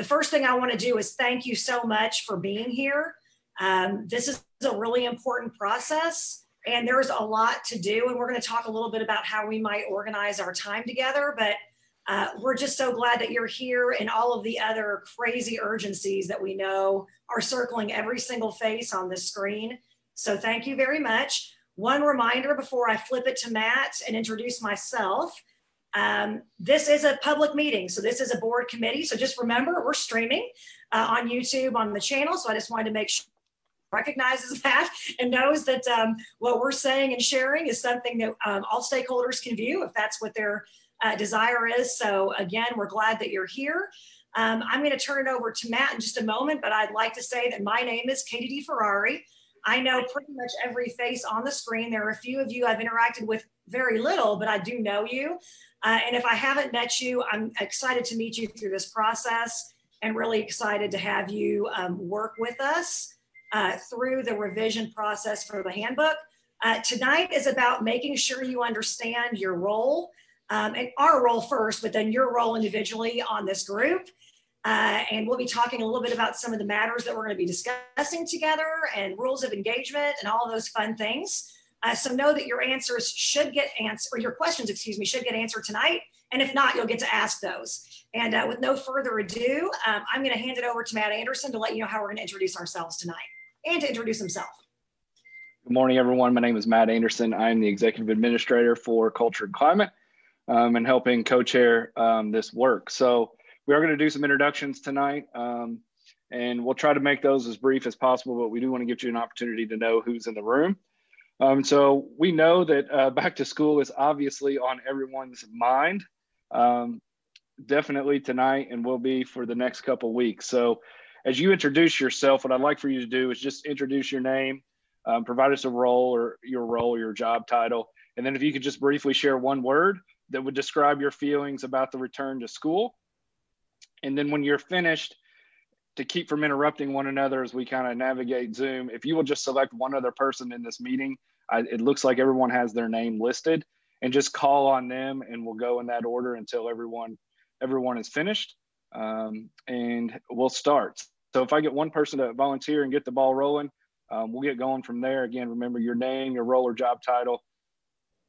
the first thing I want to do is thank you so much for being here. Um, this is a really important process and there's a lot to do. And we're going to talk a little bit about how we might organize our time together. But uh, we're just so glad that you're here and all of the other crazy urgencies that we know are circling every single face on this screen. So thank you very much. One reminder before I flip it to Matt and introduce myself. Um, this is a public meeting, so this is a board committee. So just remember, we're streaming uh, on YouTube on the channel. So I just wanted to make sure recognizes that and knows that um, what we're saying and sharing is something that um, all stakeholders can view if that's what their uh, desire is. So again, we're glad that you're here. Um, I'm going to turn it over to Matt in just a moment, but I'd like to say that my name is Katie DeFerrari. I know pretty much every face on the screen. There are a few of you I've interacted with very little, but I do know you. Uh, and if I haven't met you, I'm excited to meet you through this process and really excited to have you um, work with us uh, through the revision process for the handbook. Uh, tonight is about making sure you understand your role um, and our role first, but then your role individually on this group. Uh, and we'll be talking a little bit about some of the matters that we're going to be discussing together and rules of engagement and all those fun things. Uh, so know that your answers should get answered, or your questions, excuse me, should get answered tonight. And if not, you'll get to ask those. And uh, with no further ado, um, I'm going to hand it over to Matt Anderson to let you know how we're going to introduce ourselves tonight and to introduce himself. Good morning, everyone. My name is Matt Anderson. I'm the Executive Administrator for Culture and Climate um, and helping co-chair um, this work. So we are going to do some introductions tonight um, and we'll try to make those as brief as possible, but we do want to give you an opportunity to know who's in the room. Um, so we know that uh, back to school is obviously on everyone's mind, um, definitely tonight and will be for the next couple weeks. So as you introduce yourself, what I'd like for you to do is just introduce your name, um, provide us a role or your role your job title. And then if you could just briefly share one word that would describe your feelings about the return to school. And then when you're finished, to keep from interrupting one another as we kind of navigate Zoom, if you will just select one other person in this meeting, I, it looks like everyone has their name listed and just call on them and we'll go in that order until everyone everyone is finished um, and we'll start. So if I get one person to volunteer and get the ball rolling, um, we'll get going from there. Again, remember your name, your role or job title,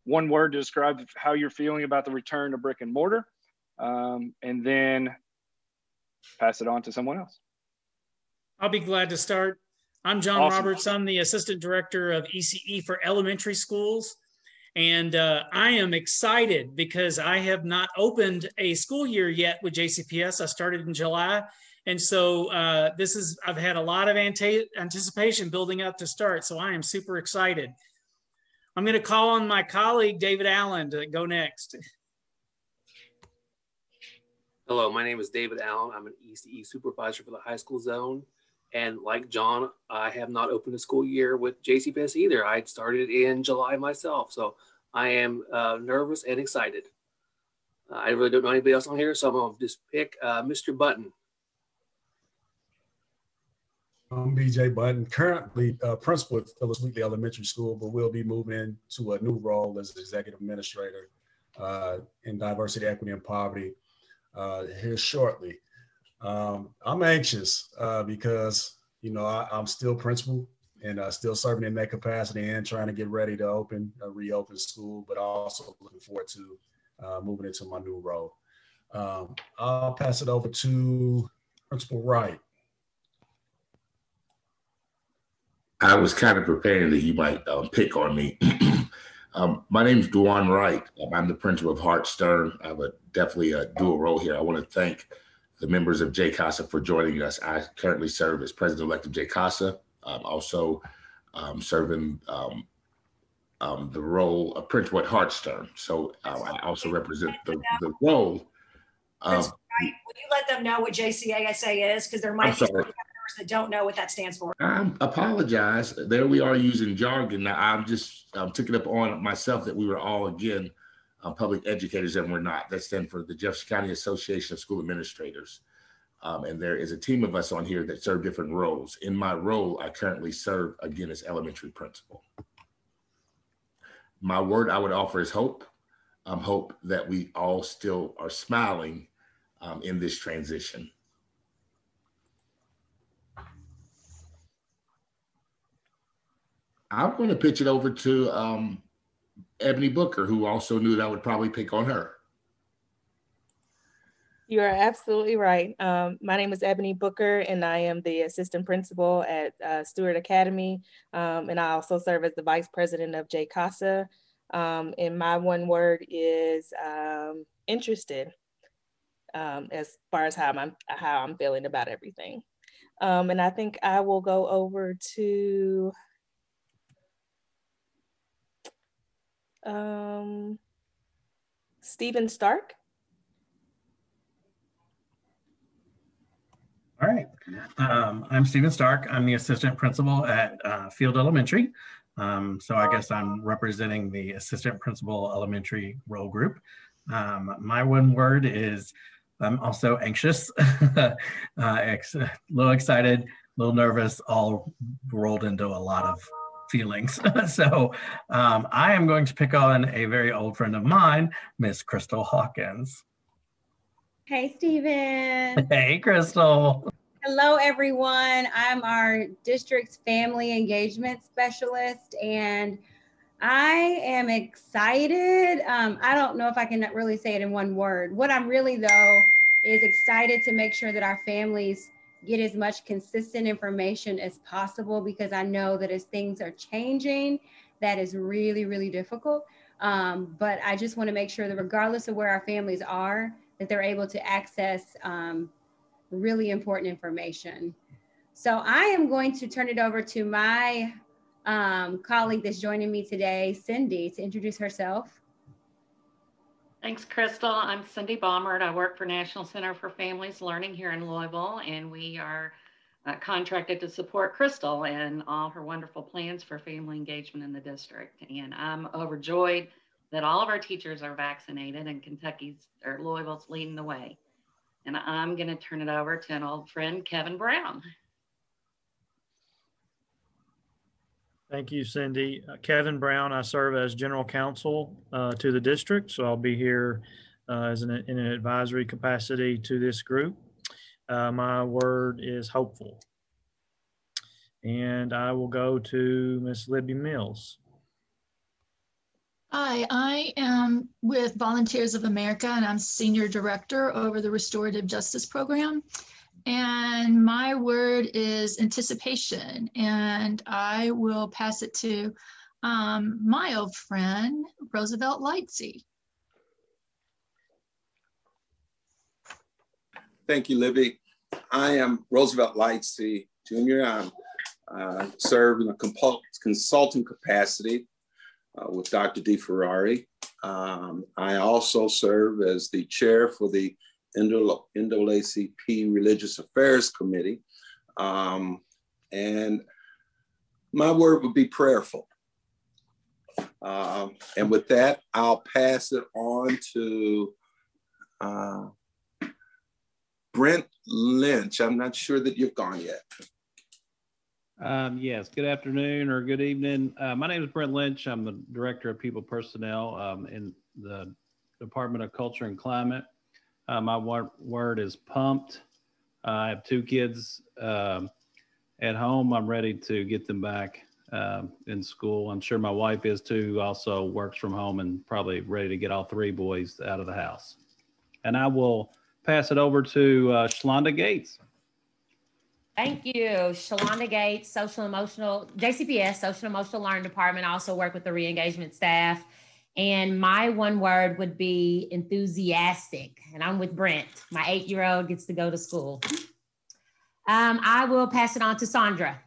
one word to describe how you're feeling about the return to brick and mortar, um, and then pass it on to someone else. I'll be glad to start. I'm John awesome. Roberts. I'm the Assistant Director of ECE for elementary schools. And uh, I am excited because I have not opened a school year yet with JCPS. I started in July. And so uh, this is, I've had a lot of ante- anticipation building up to start. So I am super excited. I'm going to call on my colleague, David Allen, to go next. Hello, my name is David Allen. I'm an ECE supervisor for the high school zone. And like John, I have not opened a school year with JCPS either. I started in July myself. So I am uh, nervous and excited. Uh, I really don't know anybody else on here, so I'm going to just pick uh, Mr. Button. I'm BJ Button, currently uh, principal at Phillis Wheatley Elementary School, but we'll be moving to a new role as executive administrator uh, in diversity, equity, and poverty uh, here shortly. Um, I'm anxious uh, because you know I, am still principal and uh, still serving in that capacity and trying to get ready to open uh, reopen school, but also looking forward to uh, moving into my new role. Um, I'll pass it over to Principal Wright. I was kind of preparing that you might um, pick on me. um, my name is Duan Wright. I'm the principal of Hartstern. I have a definitely a dual role here. I want to thank the members of JCASA for joining us. I currently serve as president-elect of JCASA. I'm also um, serving um, um, the role of principal at Hart So uh, I also represent the, the role. Of, right. Will you let them know what JCASA is? Because there might be some that don't know what that stands for. I apologize. There we are using jargon. Now, I'm just I'm up on myself that we were all again uh, public educators and we're not. That's then for the Jefferson County Association of School Administrators. Um, and there is a team of us on here that serve different roles. In my role, I currently serve again as elementary principal. My word I would offer is hope. Um, hope that we all still are smiling um, in this transition. I'm going to pitch it over to um, Ebony Booker, who also knew that would probably pick on her. You are absolutely right. Um, my name is Ebony Booker, and I am the assistant principal at uh, Stuart Academy. Um, and I also serve as the vice president of JCASA. Um, and my one word is um, interested um, as far as how I'm, how I'm feeling about everything. Um, and I think I will go over to um, Stephen Stark. All right. Um, I'm Stephen Stark. I'm the assistant principal at uh, Field Elementary. Um, so I guess I'm representing the assistant principal elementary role group. Um, my one word is I'm also anxious, uh, ex a little excited, a little nervous, all rolled into a lot of feelings. so um, I am going to pick on a very old friend of mine, Miss Crystal Hawkins. Hey, Stephen. Hey, Crystal. Hello, everyone. I'm our district's family engagement specialist, and I am excited. Um, I don't know if I can really say it in one word. What I'm really, though, is excited to make sure that our families get as much consistent information as possible because I know that as things are changing, that is really, really difficult. Um, but I just want to make sure that regardless of where our families are, that they're able to access um, really important information. So I am going to turn it over to my um, colleague that's joining me today, Cindy, to introduce herself. Thanks, Crystal. I'm Cindy Baumert. I work for National Center for Families Learning here in Louisville, and we are uh, contracted to support Crystal and all her wonderful plans for family engagement in the district. And I'm overjoyed that all of our teachers are vaccinated and Kentucky's or Louisville's leading the way. And I'm going to turn it over to an old friend, Kevin Brown. Thank you, Cindy. Uh, Kevin Brown, I serve as general counsel uh, to the district, so I'll be here uh, as an, in an advisory capacity to this group. Uh, my word is hopeful. And I will go to Miss Libby Mills. Hi, I am with Volunteers of America and I'm Senior Director over the Restorative Justice Program. And my word is anticipation. And I will pass it to um, my old friend, Roosevelt Lightsey. Thank you, Libby. I am Roosevelt Lightsey Jr. I'm uh, serve in a consulting capacity uh, with Dr. DeFerrari. Um, I also serve as the chair for the NAACP Religious Affairs Committee. Um, and my word would be prayerful. Um, and with that, I'll pass it on to uh, Brent Lynch. I'm not sure that you've gone yet. Um, yes, good afternoon or good evening. Uh, my name is Brent Lynch. I'm the Director of Pupil Personnel um, in the Department of Culture and Climate. Uh, my word is pumped. Uh, I have two kids um, at home. I'm ready to get them back um, in school. I'm sure my wife is too, also works from home and probably ready to get all three boys out of the house. And I will pass it over to uh, Shalonda Gates. Thank you. Shalonda Gates, social emotional, JCPS, social emotional learning department. I also work with the re-engagement staff. And my one word would be enthusiastic. And I'm with Brent. My eight-year-old gets to go to school. Um, I will pass it on to Sandra.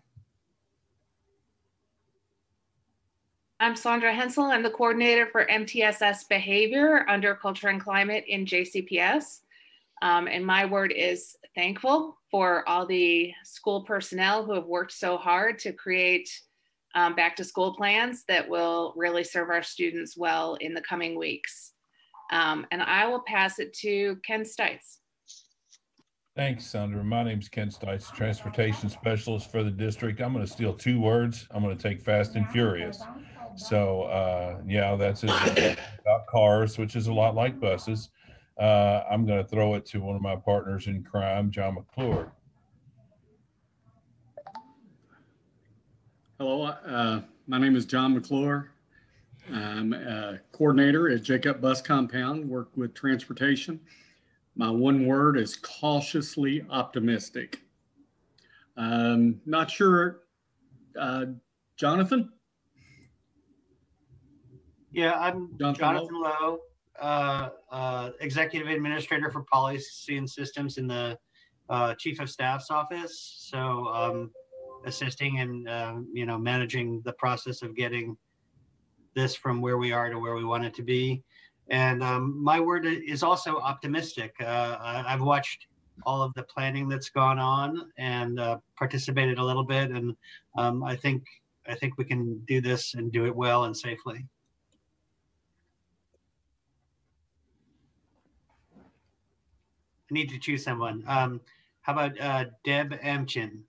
I'm Sandra Hensel. I'm the coordinator for MTSS behavior under culture and climate in JCPS. Um, and my word is thankful for all the school personnel who have worked so hard to create um, back to school plans that will really serve our students well in the coming weeks. Um, and I will pass it to Ken Stites. Thanks, Sandra. My name is Ken Stites, transportation specialist for the district. I'm going to steal two words. I'm going to take fast and furious. So, uh, yeah, that's about cars, which is a lot like buses. Uh, I'm going to throw it to one of my partners in crime, John McClure. Hello, uh, my name is John McClure. I'm a coordinator at Jacob Bus Compound, work with transportation. My one word is cautiously optimistic. Um, not sure, uh, Jonathan? Yeah, I'm Jonathan Jonathan Lowe, uh, uh, Executive Administrator for Policy and Systems in the uh, Chief of Staff's office. So um, assisting and, uh, you know, managing the process of getting this from where we are to where we want it to be. And um, my word is also optimistic. Uh, I've watched all of the planning that's gone on and uh, participated a little bit, and um, I think I think we can do this and do it well and safely. I need to choose someone. Um, how about uh, Deb Amchin?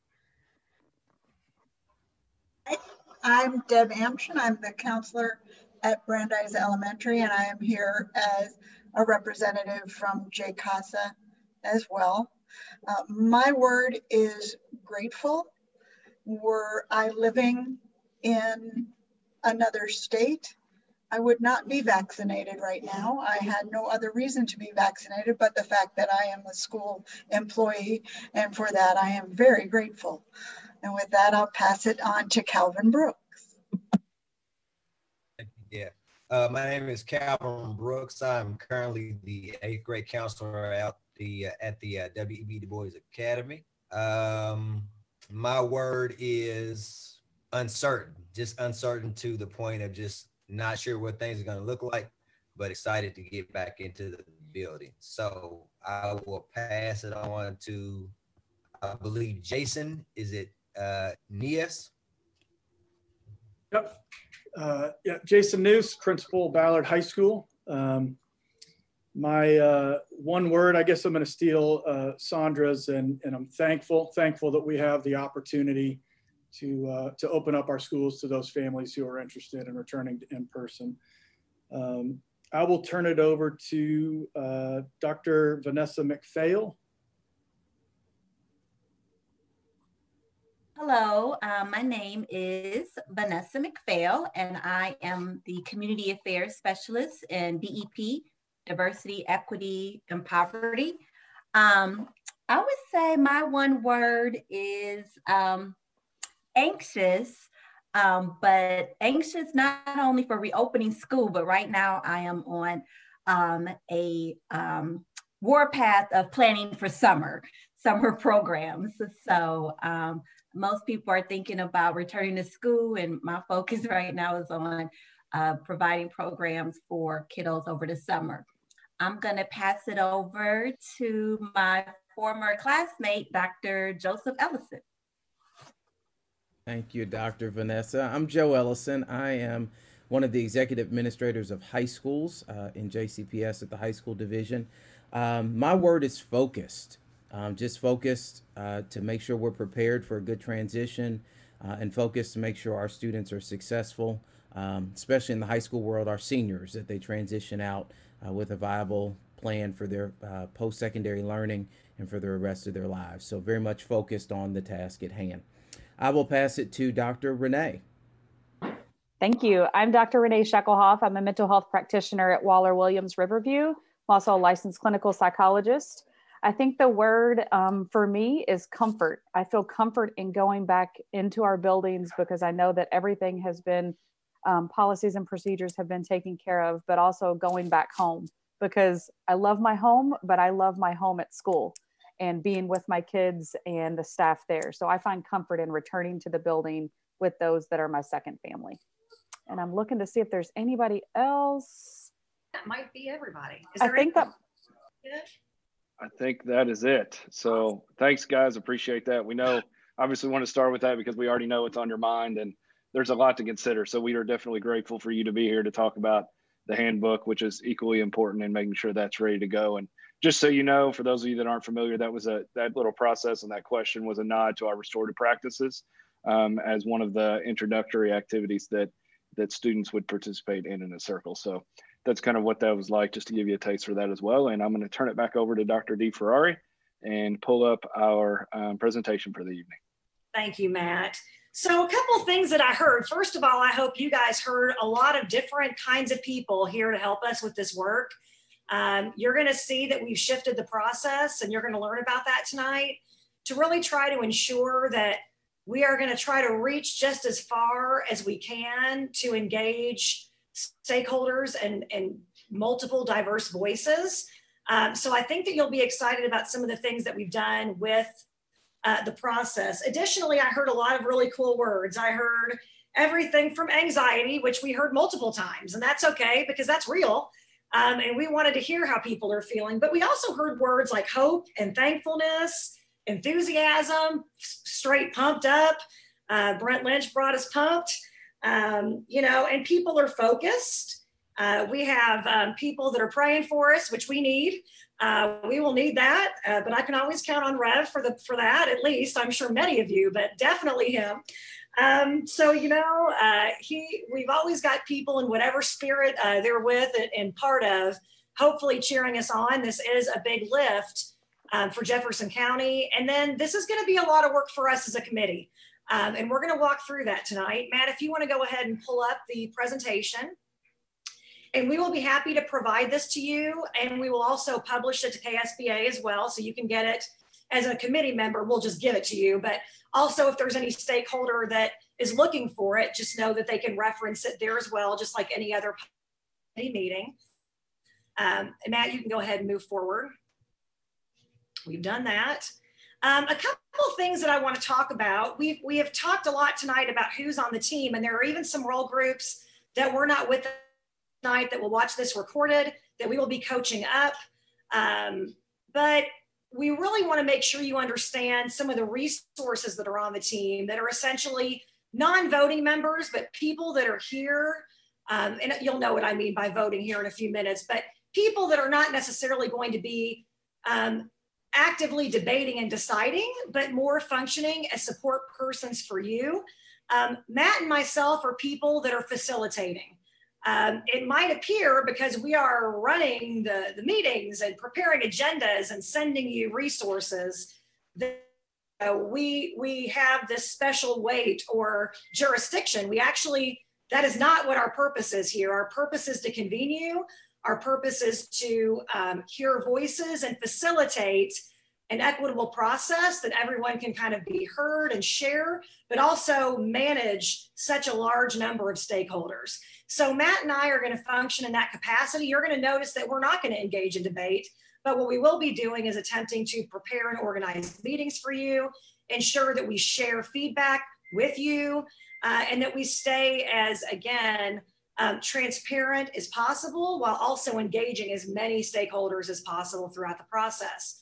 I'm Deb Amshin. I'm the counselor at Brandeis Elementary, and I am here as a representative from JCASA as well. Uh, my word is grateful. Were I living in another state, I would not be vaccinated right now. I had no other reason to be vaccinated but the fact that I am a school employee, and for that I am very grateful. And with that, I'll pass it on to Calvin Brooks. Yeah. Uh, my name is Calvin Brooks. I'm currently the eighth grade counselor out the uh, at the uh, W.E.B. Du Bois Academy. Um, my word is uncertain, just uncertain to the point of just not sure what things are going to look like, but excited to get back into the building. So I will pass it on to, I believe Jason. Is it uh, Nias? Yep. Uh, yeah, Jason Neuss, principal Ballard High School. Um, my uh, one word, I guess I'm going to steal uh, Sandra's, and, and I'm thankful, thankful that we have the opportunity to uh, to open up our schools to those families who are interested in returning to in person. Um, I will turn it over to uh, Dr. Vanessa McPhail. Hello, uh, my name is Vanessa McPhail, and I am the Community Affairs Specialist in DEP, Diversity, Equity, and Poverty. Um, I would say my one word is um, anxious, um, but anxious not only for reopening school, but right now I am on um, a um, warpath of planning for summer, summer programs. So um, most people are thinking about returning to school, and my focus right now is on uh, providing programs for kiddos over the summer. I'm going to pass it over to my former classmate, Dr. Joseph Ellison. Thank you, Dr. Vanessa. I'm Joe Ellison. I am one of the executive administrators of high schools uh, in JCPS at the high school division. Um, my word is focused. Um, just focused uh, to make sure we're prepared for a good transition uh, and focused to make sure our students are successful, um, especially in the high school world, our seniors, that they transition out uh, with a viable plan for their uh, post secondary learning and for the rest of their lives. So, very much focused on the task at hand. I will pass it to Dr. Renee. Thank you. I'm Dr. Renee Sheckelhoff. I'm a mental health practitioner at Waller Williams Riverview. I'm also a licensed clinical psychologist. I think the word um, for me is comfort. I feel comfort in going back into our buildings because I know that everything has been, um, policies and procedures have been taken care of, but also going back home because I love my home, but I love my home at school and being with my kids and the staff there. So I find comfort in returning to the building with those that are my second family. And I'm looking to see if there's anybody else. That might be everybody. Is I there think that I think that is it. So thanks, guys. Appreciate that. We know, obviously, want to start with that because we already know it's on your mind and there's a lot to consider. So we are definitely grateful for you to be here to talk about the handbook, which is equally important in making sure that's ready to go. And just so you know, for those of you that aren't familiar, that was a that little process and that question was a nod to our restorative practices um, as one of the introductory activities that that students would participate in in a circle. So that's kind of what that was like, just to give you a taste for that as well. And I'm going to turn it back over to Dr. DeFerrari and pull up our um, presentation for the evening. Thank you, Matt. So, a couple things that I heard. First of all, I hope you guys heard a lot of different kinds of people here to help us with this work. Um, you're going to see that we've shifted the process, and you're going to learn about that tonight to really try to ensure that we are going to try to reach just as far as we can to engage stakeholders and, and multiple diverse voices. Um, so I think that you'll be excited about some of the things that we've done with uh, the process. Additionally, I heard a lot of really cool words. I heard everything from anxiety, which we heard multiple times, and that's okay because that's real. Um, and we wanted to hear how people are feeling. But we also heard words like hope and thankfulness, enthusiasm, straight pumped up. Uh, Brent Lynch brought us pumped, um, you know, and people are focused. Uh, we have um, people that are praying for us, which we need. Uh, we will need that, uh, but I can always count on Rev for the for that. At least I'm sure many of you, but definitely him. Um, so you know, uh, he we've always got people in whatever spirit uh, they're with and, and, part of, hopefully cheering us on. This is a big lift um, for Jefferson County, and then this is going to be a lot of work for us as a committee, um, and we're going to walk through that tonight. Matt, if you want to go ahead and pull up the presentation. And we will be happy to provide this to you. And we will also publish it to KSBA as well. So you can get it as a committee member. We'll just give it to you. But also, if there's any stakeholder that is looking for it, just know that they can reference it there as well, just like any other meeting. Um, Matt, you can go ahead and move forward. We've done that. Um, a couple things that I want to talk about. We've, we have talked a lot tonight about who's on the team, and there are even some role groups that we're not with tonight that will watch this recorded that we will be coaching up. Um, but we really want to make sure you understand some of the resources that are on the team that are essentially non-voting members, but people that are here. Um, and you'll know what I mean by voting here in a few minutes, but people that are not necessarily going to be um, actively debating and deciding, but more functioning as support persons for you. Um, Matt and myself are people that are facilitating. Um, it might appear because we are running the, the meetings and preparing agendas and sending you resources that uh, we, we have this special weight or jurisdiction. We actually, that is not what our purpose is here. Our purpose is to convene you. Our purpose is to um, hear voices and facilitate an equitable process that everyone can kind of be heard and share, but also manage such a large number of stakeholders. So Matt and I are going to function in that capacity. You're going to notice that we're not going to engage in debate, but what we will be doing is attempting to prepare and organize meetings for you, ensure that we share feedback with you, uh, and that we stay as, again, um, transparent as possible while also engaging as many stakeholders as possible throughout the process.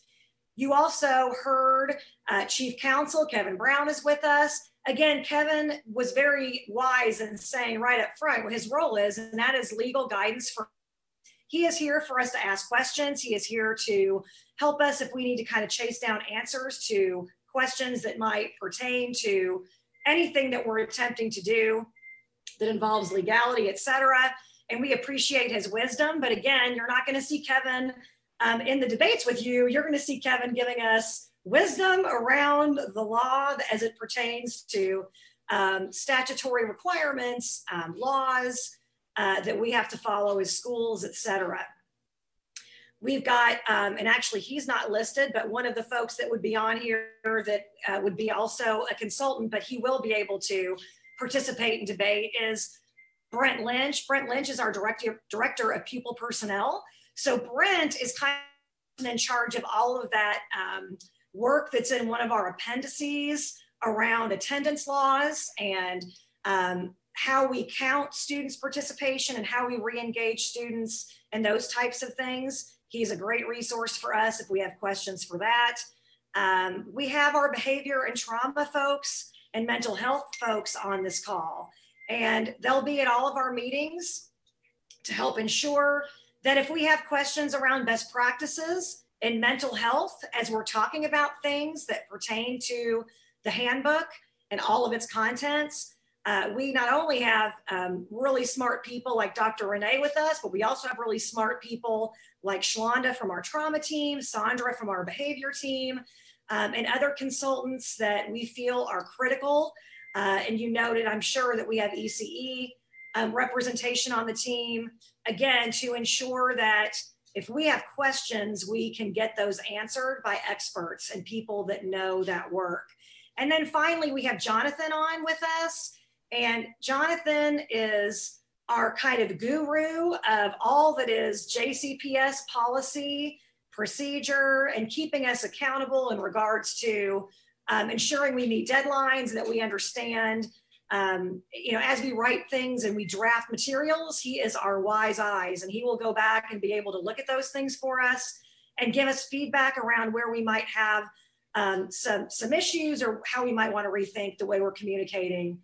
You also heard uh, Chief Counsel Kevin Brown is with us again, Kevin was very wise in saying right up front what his role is, and that is legal guidance for. He is here for us to ask questions. He is here to help us if we need to kind of chase down answers to questions that might pertain to anything that we're attempting to do that involves legality, et cetera. And we appreciate his wisdom. But again, you're not going to see Kevin um, in the debates with you. You're going to see Kevin giving us wisdom around the law as it pertains to um, statutory requirements, um, laws uh, that we have to follow as schools, et cetera. We've got, um, and actually he's not listed, but one of the folks that would be on here that uh, would be also a consultant, but he will be able to participate in debate is Brent Lynch. Brent Lynch is our director, director of pupil personnel. So Brent is kind of in charge of all of that um, work that's in one of our appendices around attendance laws and um, how we count students' participation and how we re-engage students and those types of things. He's a great resource for us if we have questions for that. Um, we have our behavior and trauma folks and mental health folks on this call, and they'll be at all of our meetings to help ensure that if we have questions around best practices, in mental health as we're talking about things that pertain to the handbook and all of its contents. Uh, we not only have um, really smart people like Dr. Renee with us, but we also have really smart people like Shalonda from our trauma team, Sandra from our behavior team, um, and other consultants that we feel are critical Uh, and you noted, I'm sure that we have ECE um, representation on the team, again, to ensure that if we have questions, we can get those answered by experts and people that know that work. And then finally, we have Jonathan on with us. And Jonathan is our kind of guru of all that is JCPS policy, procedure, and keeping us accountable in regards to um, ensuring we meet deadlines that we understand um, you know, as we write things and we draft materials, he is our wise eyes and he will go back and be able to look at those things for us and give us feedback around where we might have um, some, some issues or how we might want to rethink the way we're communicating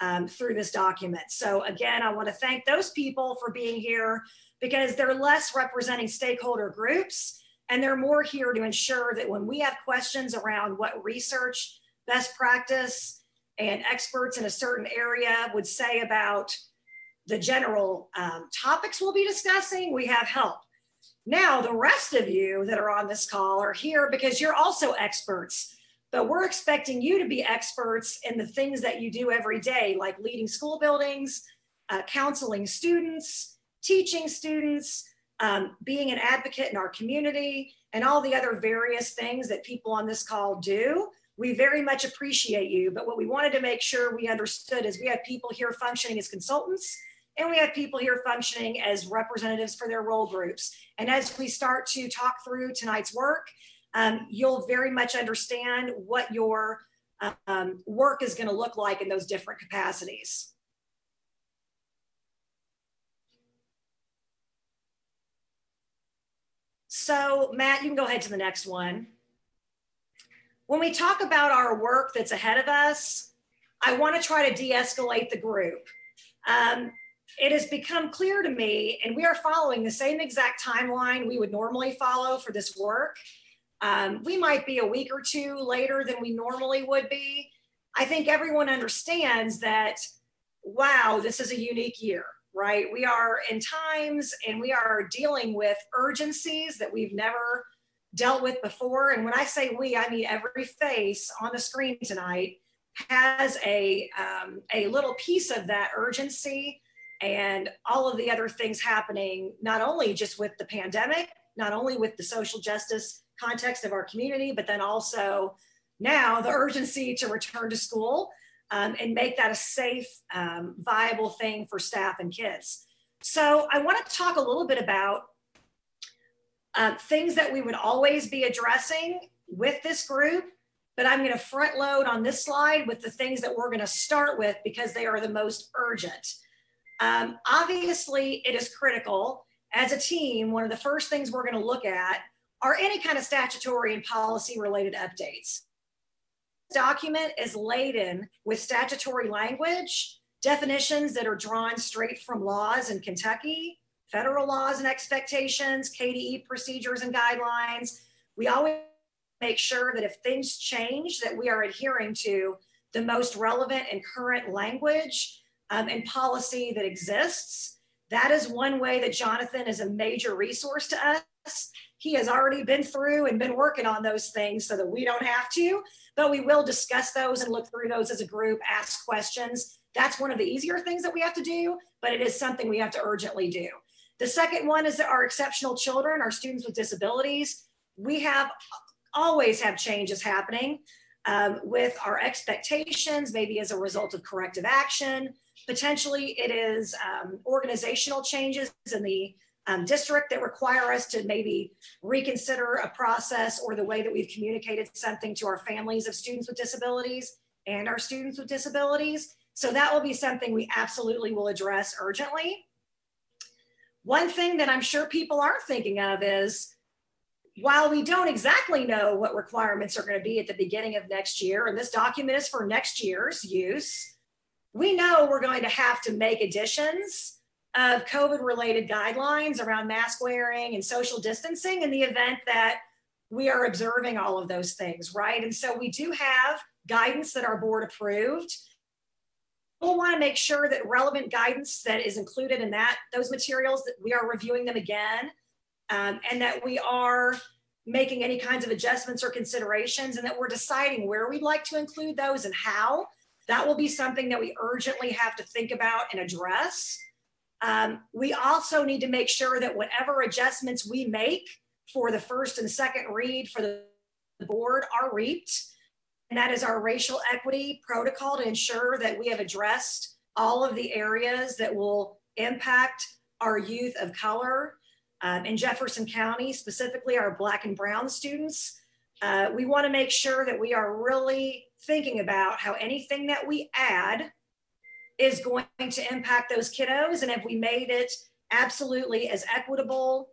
um, through this document. So again, I want to thank those people for being here because they're less representing stakeholder groups and they're more here to ensure that when we have questions around what research, best practice, and experts in a certain area would say about the general um, topics we'll be discussing, we have help. Now, the rest of you that are on this call are here because you're also experts, but we're expecting you to be experts in the things that you do every day, like leading school buildings, uh, counseling students, teaching students, um, being an advocate in our community, and all the other various things that people on this call do we very much appreciate you. But what we wanted to make sure we understood is we have people here functioning as consultants and we have people here functioning as representatives for their role groups. And as we start to talk through tonight's work, um, you'll very much understand what your um, work is going to look like in those different capacities. So Matt, you can go ahead to the next one when we talk about our work that's ahead of us, I want to try to de escalate the group. Um, it has become clear to me, and we are following the same exact timeline we would normally follow for this work. Um, we might be a week or two later than we normally would be. I think everyone understands that, wow, this is a unique year, right? We are in times and we are dealing with urgencies that we've never dealt with before. And when I say we, I mean every face on the screen tonight has a, um, a little piece of that urgency and all of the other things happening, not only just with the pandemic, not only with the social justice context of our community, but then also now the urgency to return to school um, and make that a safe, um, viable thing for staff and kids. So I want to talk a little bit about uh, things that we would always be addressing with this group, but I'm going to front load on this slide with the things that we're going to start with because they are the most urgent. Um, obviously, it is critical as a team. One of the first things we're going to look at are any kind of statutory and policy related updates. Document is laden with statutory language, definitions that are drawn straight from laws in Kentucky, federal laws and expectations, KDE procedures and guidelines. We always make sure that if things change, that we are adhering to the most relevant and current language um, and policy that exists. That is one way that Jonathan is a major resource to us. He has already been through and been working on those things so that we don't have to, but we will discuss those and look through those as a group, ask questions. That's one of the easier things that we have to do, but it is something we have to urgently do. The second one is that our exceptional children, our students with disabilities, we have always have changes happening um, with our expectations, maybe as a result of corrective action. Potentially, it is um, organizational changes in the um, district that require us to maybe reconsider a process or the way that we've communicated something to our families of students with disabilities and our students with disabilities. So that will be something we absolutely will address urgently. One thing that I'm sure people are thinking of is while we don't exactly know what requirements are going to be at the beginning of next year, and this document is for next year's use, we know we're going to have to make additions of COVID related guidelines around mask wearing and social distancing in the event that we are observing all of those things, right? And so we do have guidance that our board approved we'll want to make sure that relevant guidance that is included in that those materials that we are reviewing them again um, and that we are making any kinds of adjustments or considerations and that we're deciding where we'd like to include those and how That will be something that we urgently have to think about and address. Um, we also need to make sure that whatever adjustments we make for the first and second read for the board are reaped. And that is our racial equity protocol to ensure that we have addressed all of the areas that will impact our youth of color um, in Jefferson County, specifically our Black and Brown students. Uh, we want to make sure that we are really thinking about how anything that we add is going to impact those kiddos. And if we made it absolutely as equitable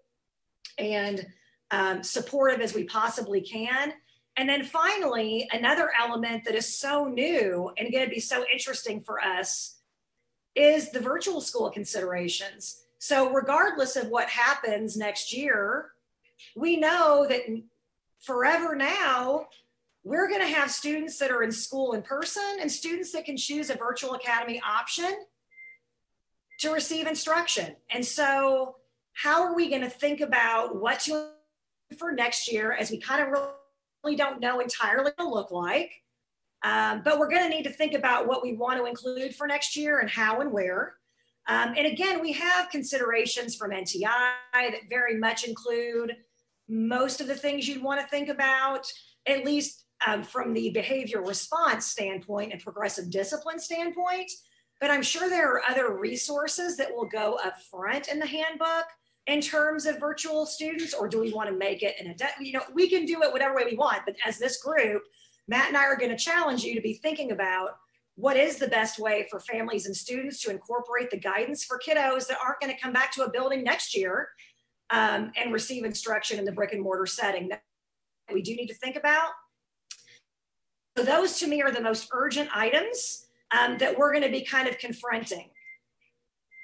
and um, supportive as we possibly can. And then finally, another element that is so new and going to be so interesting for us is the virtual school considerations. So, regardless of what happens next year, we know that forever now, we're going to have students that are in school in person and students that can choose a virtual academy option to receive instruction. And so, how are we going to think about what to for next year as we kind of really don't know entirely what to look like? Um, but we're going to need to think about what we want to include for next year and how and where. Um, and again, we have considerations from NTI that very much include most of the things you'd want to think about, at least um, from the behavior response standpoint and progressive discipline standpoint. But I'm sure there are other resources that will go up front in the handbook in terms of virtual students, or do we want to make it in a, you know, we can do it whatever way we want, but as this group, Matt and I are going to challenge you to be thinking about what is the best way for families and students to incorporate the guidance for kiddos that aren't going to come back to a building next year um, and receive instruction in the brick and mortar setting that we do need to think about. So those to me are the most urgent items um, that we're going to be kind of confronting.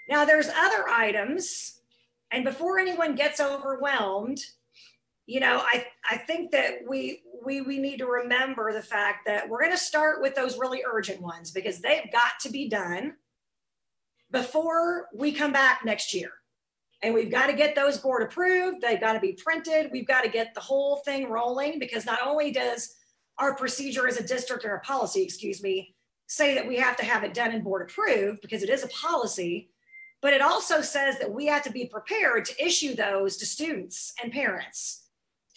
Now there's other items, and before anyone gets overwhelmed, you know, I, I think that we, we, we need to remember the fact that we're going to start with those really urgent ones because they've got to be done before we come back next year. And we've got to get those board approved. They've got to be printed. We've got to get the whole thing rolling because not only does our procedure as a district or a policy, excuse me, say that we have to have it done and board approved because it is a policy, but it also says that we have to be prepared to issue those to students and parents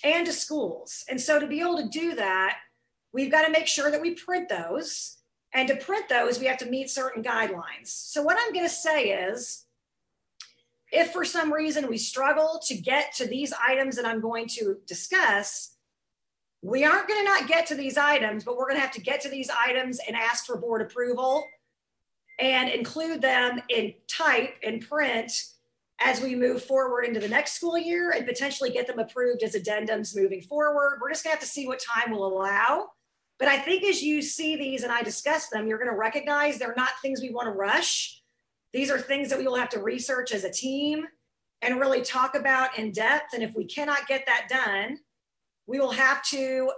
and to schools. And so to be able to do that, we've got to make sure that we print those. And to print those, we have to meet certain guidelines. So what I'm going to say is, if for some reason we struggle to get to these items that I'm going to discuss, we aren't going to not get to these items, but we're going to have to get to these items and ask for board approval and include them in type and print as we move forward into the next school year and potentially get them approved as addendums moving forward. We're just gonna have to see what time will allow. But I think as you see these and I discuss them, you're gonna recognize they're not things we wanna rush. These are things that we will have to research as a team and really talk about in depth. And if we cannot get that done, we will have to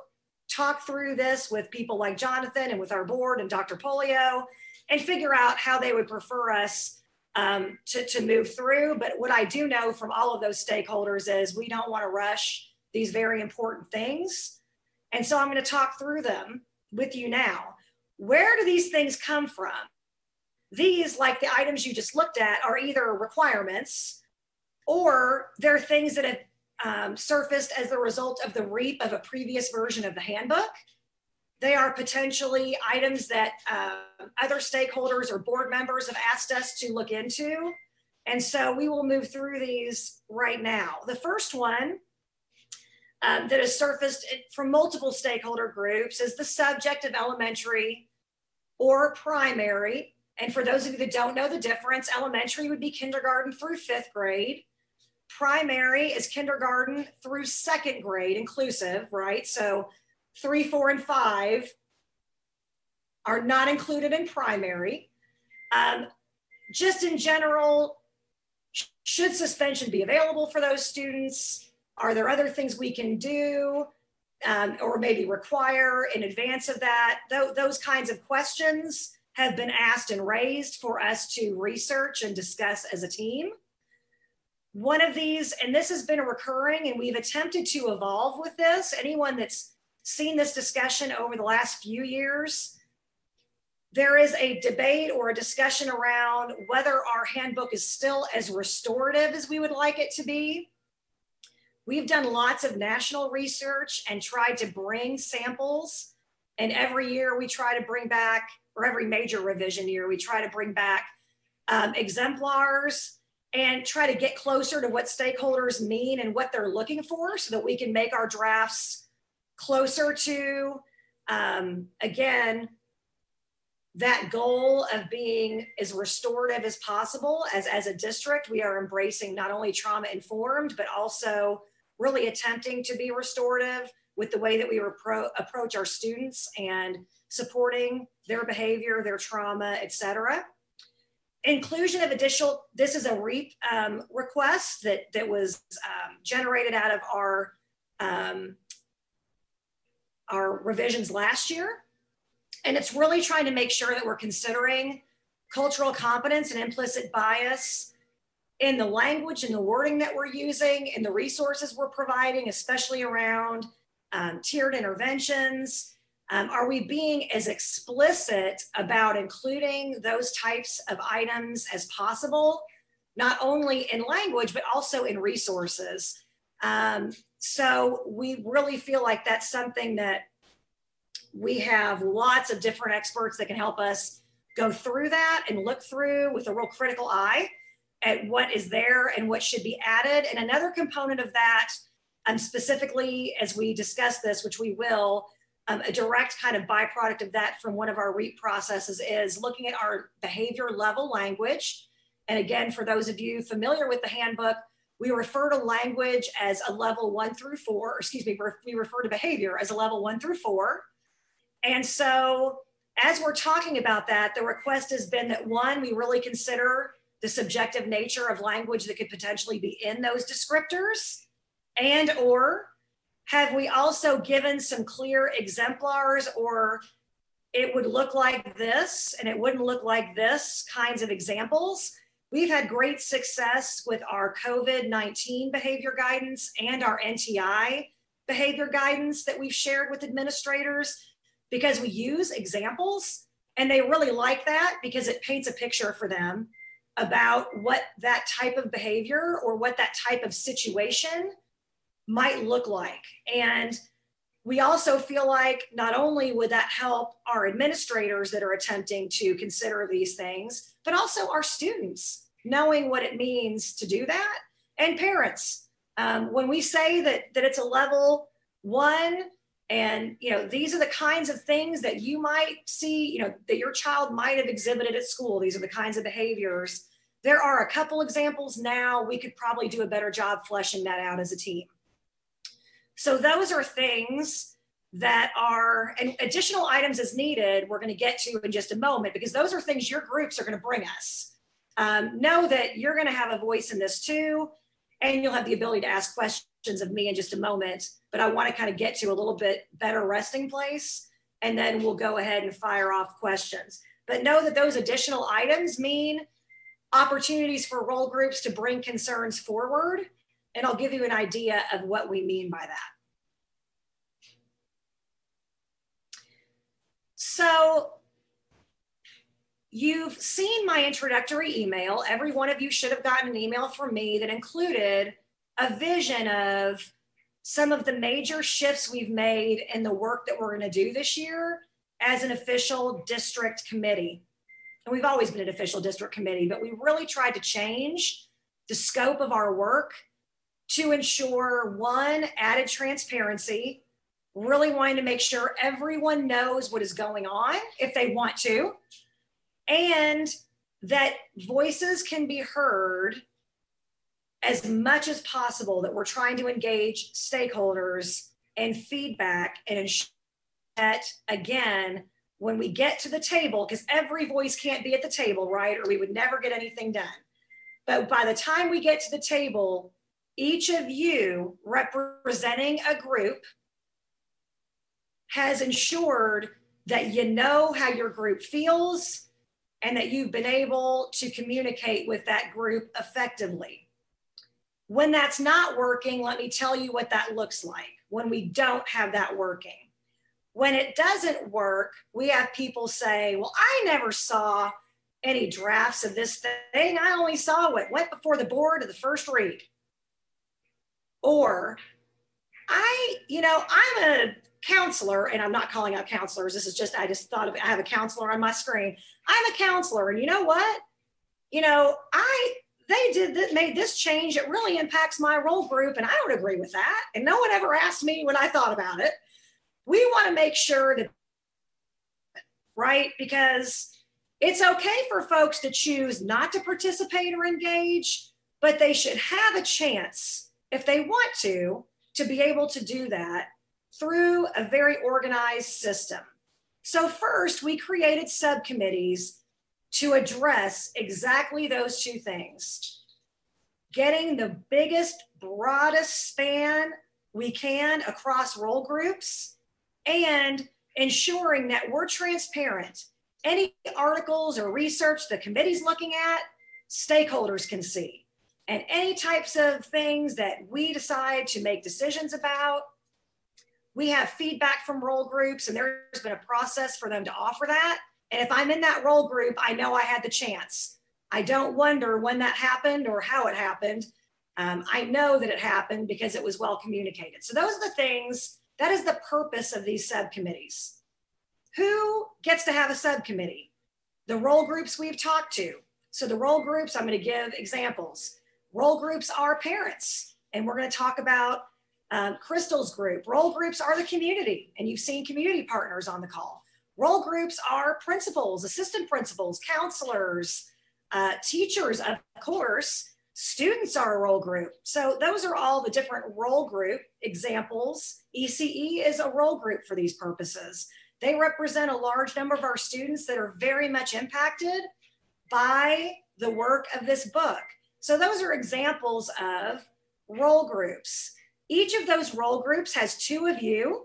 talk through this with people like Jonathan and with our board and Dr. Pollio and figure out how they would prefer us um, to, to move through. But what I do know from all of those stakeholders is we don't want to rush these very important things. And so I'm going to talk through them with you now. Where do these things come from? These, like the items you just looked at, are either requirements or they're things that have um, surfaced as the result of the REAP of a previous version of the handbook. They are potentially items that uh, other stakeholders or board members have asked us to look into. And so we will move through these right now. The first one um, that has surfaced from multiple stakeholder groups is the subject of elementary or primary. And for those of you that don't know the difference, elementary would be kindergarten through fifth grade. Primary is kindergarten through second grade inclusive, right? So three, four, and five are not included in primary. Um, just in general, should suspension be available for those students? Are there other things we can do um, or maybe require in advance of that? Th those kinds of questions have been asked and raised for us to research and discuss as a team. One of these, and this has been recurring, and we've attempted to evolve with this. Anyone that's seen this discussion over the last few years, there is a debate or a discussion around whether our handbook is still as restorative as we would like it to be. We've done lots of national research and tried to bring samples. And every year we try to bring back, or every major revision year, we try to bring back um, exemplars and try to get closer to what stakeholders mean and what they're looking for so that we can make our drafts closer to, um, again, that goal of being as restorative as possible. As, as a district we are embracing not only trauma informed but also really attempting to be restorative with the way that we repro- approach our students and supporting their behavior their trauma etc inclusion of additional this is a REAP um, request that that was um, generated out of our um, our revisions last year and it's really trying to make sure that we're considering cultural competence and implicit bias in the language and the wording that we're using and the resources we're providing, especially around um, tiered interventions. Um, are we being as explicit about including those types of items as possible, not only in language, but also in resources? Um, so we really feel like that's something that we have lots of different experts that can help us go through that and look through with a real critical eye at what is there and what should be added. And another component of that, um, specifically as we discuss this, which we will, um, a direct kind of byproduct of that from one of our REAP processes is looking at our behavior level language. And again, for those of you familiar with the handbook, we refer to language as a level one through four, excuse me, we refer to behavior as a level one through four. And so as we're talking about that, the request has been that one, we really consider the subjective nature of language that could potentially be in those descriptors and or have we also given some clear exemplars or it would look like this and it wouldn't look like this kinds of examples? We've had great success with our covid-19 behavior guidance and our nti behavior guidance that we've shared with administrators because we use examples and they really like that because it paints a picture for them about what that type of behavior or what that type of situation might look like. And we also feel like not only would that help our administrators that are attempting to consider these things, but also our students knowing what it means to do that and parents. Um, when we say that, that it's a level one and you know these are the kinds of things that you might see you know that your child might have exhibited at school these are the kinds of behaviors there are a couple examples now we could probably do a better job fleshing that out as a team so those are things that are and additional items as needed we're going to get to in just a moment because those are things your groups are going to bring us um, know that you're going to have a voice in this too and you'll have the ability to ask questions of me in just a moment, but I want to kind of get to a little bit better resting place and then we'll go ahead and fire off questions. But know that those additional items mean opportunities for role groups to bring concerns forward. And I'll give you an idea of what we mean by that. So you've seen my introductory email. Every one of you should have gotten an email from me that included a vision of some of the major shifts we've made in the work that we're going to do this year as an official district committee. And we've always been an official district committee, but we really tried to change the scope of our work to ensure one, added transparency, really wanting to make sure everyone knows what is going on if they want to, and that voices can be heard as much as possible that we're trying to engage stakeholders and feedback and ensure that again when we get to the table because every voice can't be at the table right? Or we would never get anything done. But by the time we get to the table each of you representing a group has ensured that you know how your group feels and that you've been able to communicate with that group effectively when that's not working, let me tell you what that looks like when we don't have that working. When it doesn't work, we have people say, well, I never saw any drafts of this thing. I only saw what went before the board of the first read. Or I, you know, I'm a counselor and I'm not calling out counselors. This is just, I just thought of. I have a counselor on my screen. I'm a counselor. And you know what? You know, I, they did that, made this change. It really impacts my role group. And I don't agree with that. And no one ever asked me when I thought about it. We want to make sure that, right? Because it's okay for folks to choose not to participate or engage, but they should have a chance, if they want to, to be able to do that through a very organized system. So, first, we created subcommittees to address exactly those two things getting the biggest, broadest span we can across role groups and ensuring that we're transparent. Any articles or research the committee's looking at, stakeholders can see. And any types of things that we decide to make decisions about, we have feedback from role groups, and there's been a process for them to offer that. And if I'm in that role group, I know I had the chance. I don't wonder when that happened or how it happened. Um, I know that it happened because it was well communicated. So, those are the things that is the purpose of these subcommittees. Who gets to have a subcommittee? The role groups we've talked to. So, the role groups, I'm going to give examples. Role groups are parents, and we're going to talk about um, Crystal's group. Role groups are the community, and you've seen community partners on the call. Role groups are principals, assistant principals, counselors, uh, teachers, of course. Students are a role group. So those are all the different role group examples. ECE is a role group for these purposes. They represent a large number of our students that are very much impacted by the work of this book. So those are examples of role groups. Each of those role groups has two of you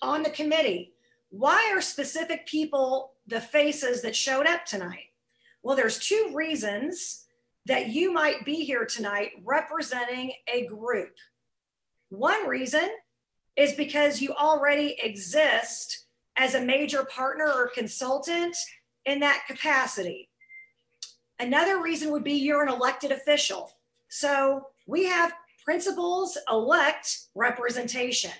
on the committee. Why are specific people the faces that showed up tonight? Well, there's two reasons that you might be here tonight representing a group. One reason is because you already exist as a major partner or consultant in that capacity. Another reason would be you're an elected official. So we have principals elect representation.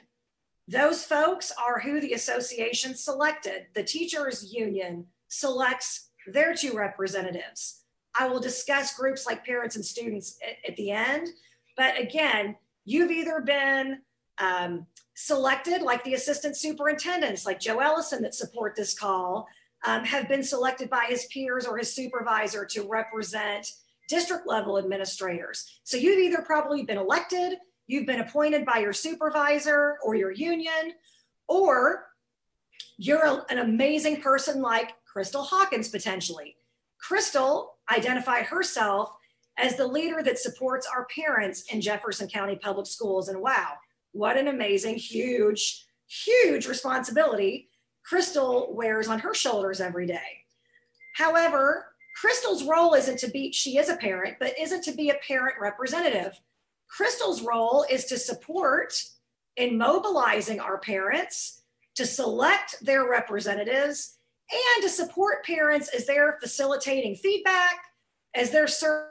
Those folks are who the association selected. The teachers union selects their two representatives. I will discuss groups like parents and students at, at the end. But again, you've either been um, selected, like the assistant superintendents, like Joe Ellison, that support this call, um, have been selected by his peers or his supervisor to represent district level administrators. So you've either probably been elected, you've been appointed by your supervisor or your union, or you're a, an amazing person like Crystal Hawkins potentially. Crystal identified herself as the leader that supports our parents in Jefferson County Public Schools. And wow, what an amazing, huge, huge responsibility Crystal wears on her shoulders every day. However, Crystal's role isn't to be, she is a parent, but isn't to be a parent representative. Crystal's role is to support in mobilizing our parents, to select their representatives, and to support parents as they're facilitating feedback, as they're serving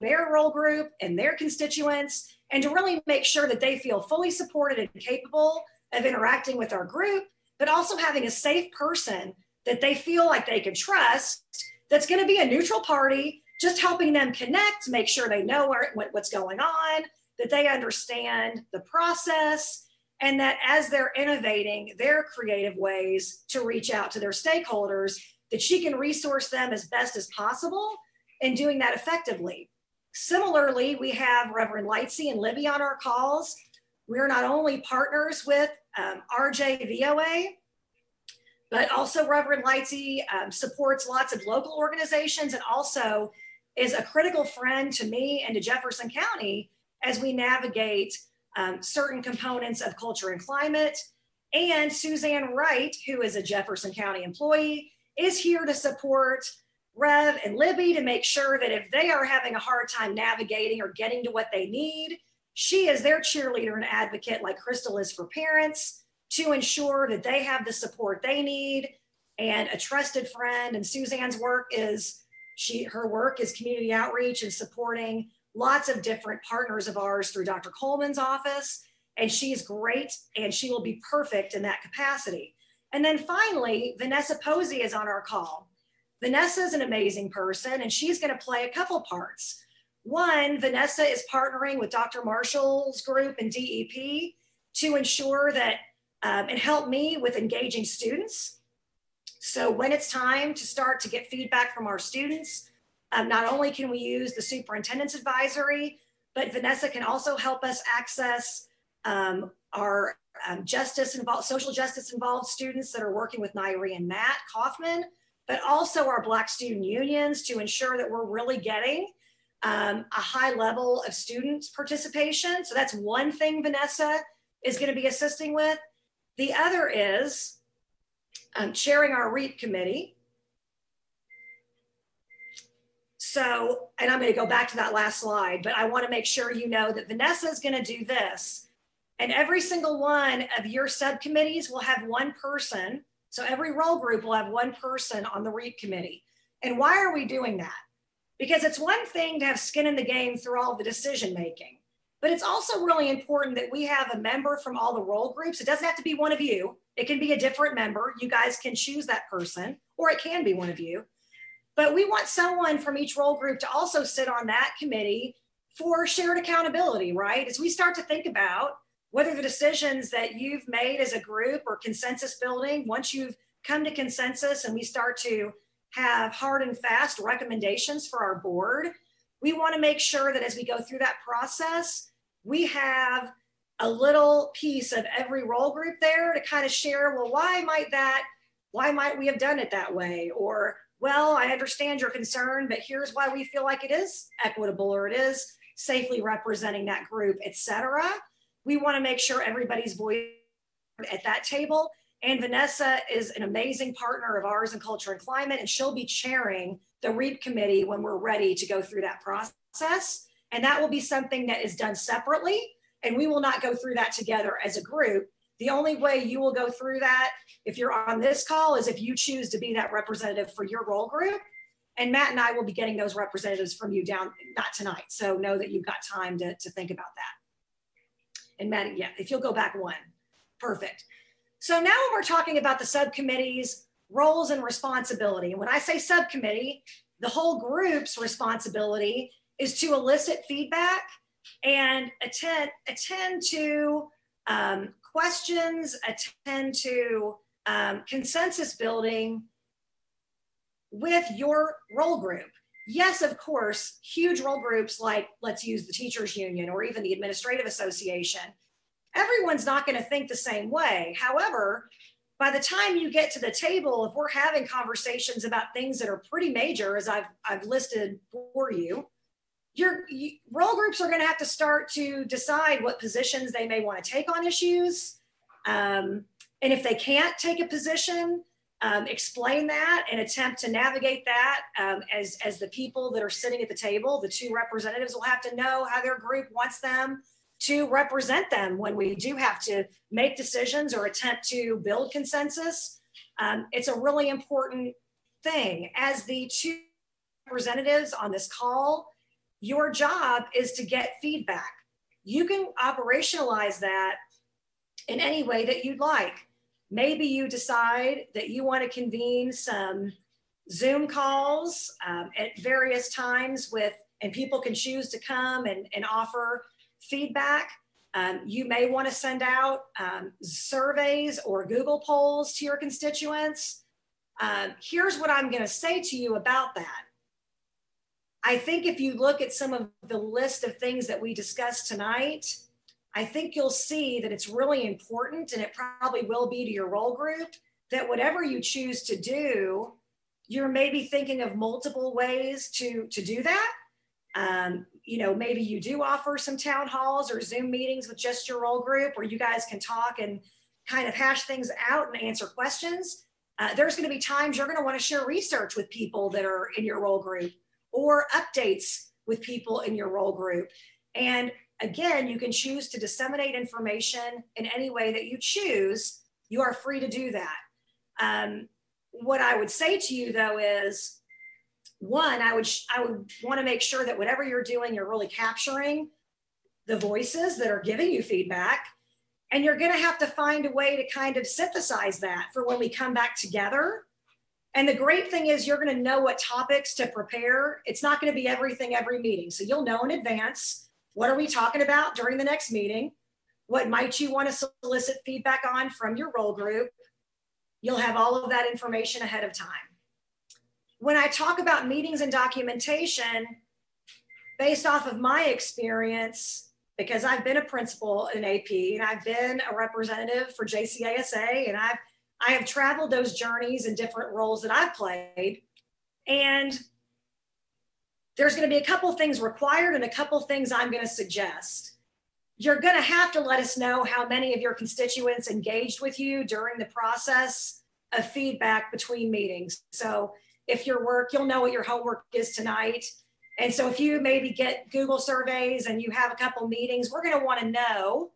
their role group and their constituents, and to really make sure that they feel fully supported and capable of interacting with our group, but also having a safe person that they feel like they can trust that's going to be a neutral party, just helping them connect, make sure they know where, what, what's going on, that they understand the process, and that as they're innovating their creative ways to reach out to their stakeholders, that she can resource them as best as possible and doing that effectively. Similarly, we have Reverend Lightsey and Libby on our calls. We're not only partners with um, RJVOA, but also Reverend Lightsey um, supports lots of local organizations and also is a critical friend to me and to Jefferson County as we navigate um, certain components of culture and climate. And Suzanne Wright, who is a Jefferson County employee, is here to support Rev and Libby to make sure that if they are having a hard time navigating or getting to what they need, she is their cheerleader and advocate, like Crystal is for parents, to ensure that they have the support they need and a trusted friend. And Suzanne's work is she her work is community outreach and supporting lots of different partners of ours through Dr. Coleman's office. And she's great and she will be perfect in that capacity. And then finally, Vanessa Posey is on our call. Vanessa is an amazing person and she's going to play a couple parts. One, Vanessa is partnering with Dr. Marshall's group and DEP to ensure that um, and help me with engaging students. So when it's time to start to get feedback from our students, um, not only can we use the superintendent's advisory, but Vanessa can also help us access um, our um, justice involved, social justice involved students that are working with Nairi and Matt Kaufman, but also our Black student unions to ensure that we're really getting um, a high level of students participation. So that's one thing Vanessa is going to be assisting with. The other is um, chairing our REAP committee. So, and I'm going to go back to that last slide, but I want to make sure you know that Vanessa is going to do this. And every single one of your subcommittees will have one person. So every role group will have one person on the REAP committee. And why are we doing that? Because it's one thing to have skin in the game through all the decision making. But it's also really important that we have a member from all the role groups. It doesn't have to be one of you. It can be a different member. You guys can choose that person, or it can be one of you. But we want someone from each role group to also sit on that committee for shared accountability, right? As we start to think about whether the decisions that you've made as a group or consensus building, once you've come to consensus and we start to have hard and fast recommendations for our board, we want to make sure that as we go through that process, we have a little piece of every role group there to kind of share, well, why might that, why might we have done it that way? Or, well, I understand your concern, but here's why we feel like it is equitable or it is safely representing that group, etc. We want to make sure everybody's voice at that table. And Vanessa is an amazing partner of ours in culture and climate, and she'll be chairing the REAP committee when we're ready to go through that process. And that will be something that is done separately. And we will not go through that together as a group. The only way you will go through that if you're on this call is if you choose to be that representative for your role group. And Matt and I will be getting those representatives from you down, not tonight. So know that you've got time to, to think about that. And Matt, yeah, if you'll go back one, perfect. So now when we're talking about the subcommittees, roles and responsibility. And when I say subcommittee, the whole group's responsibility is to elicit feedback and attend, attend to um, questions, attend to um, consensus building with your role group. Yes, of course, huge role groups like let's use the teachers union or even the administrative association. Everyone's not going to think the same way. However, by the time you get to the table, if we're having conversations about things that are pretty major, as I've, I've listed for you, your you, role groups are going to have to start to decide what positions they may want to take on issues. Um, and if they can't take a position, um, explain that and attempt to navigate that um, as, as the people that are sitting at the table, the two representatives will have to know how their group wants them to represent them when we do have to make decisions or attempt to build consensus. Um, it's a really important thing. As the two representatives on this call, your job is to get feedback. You can operationalize that in any way that you'd like. Maybe you decide that you want to convene some Zoom calls um, at various times with, and people can choose to come and, and offer feedback. Um, you may want to send out um, surveys or Google polls to your constituents. Um, here's what I'm going to say to you about that. I think if you look at some of the list of things that we discussed tonight, I think you'll see that it's really important, and it probably will be to your role group, that whatever you choose to do, you're maybe thinking of multiple ways to, to do that. Um, you know, maybe you do offer some town halls or Zoom meetings with just your role group where you guys can talk and kind of hash things out and answer questions. Uh, there's going to be times you're going to want to share research with people that are in your role group or updates with people in your role group. And again, you can choose to disseminate information in any way that you choose. You are free to do that. Um, what I would say to you though is, one, I would I would want to make sure that whatever you're doing, you're really capturing the voices that are giving you feedback. And you're going to have to find a way to kind of synthesize that for when we come back together. And the great thing is, you're going to know what topics to prepare. It's not going to be everything every meeting. So you'll know in advance what are we talking about during the next meeting? What might you want to solicit feedback on from your role group? You'll have all of that information ahead of time. When I talk about meetings and documentation, based off of my experience, because I've been a principal in AP and I've been a representative for JCASA and I've I have traveled those journeys in different roles that I've played. And there's going to be a couple things required and a couple things I'm going to suggest. You're going to have to let us know how many of your constituents engaged with you during the process of feedback between meetings. So if your work, you'll know what your homework is tonight. And so if you maybe get Google surveys and you have a couple meetings, we're going to want to know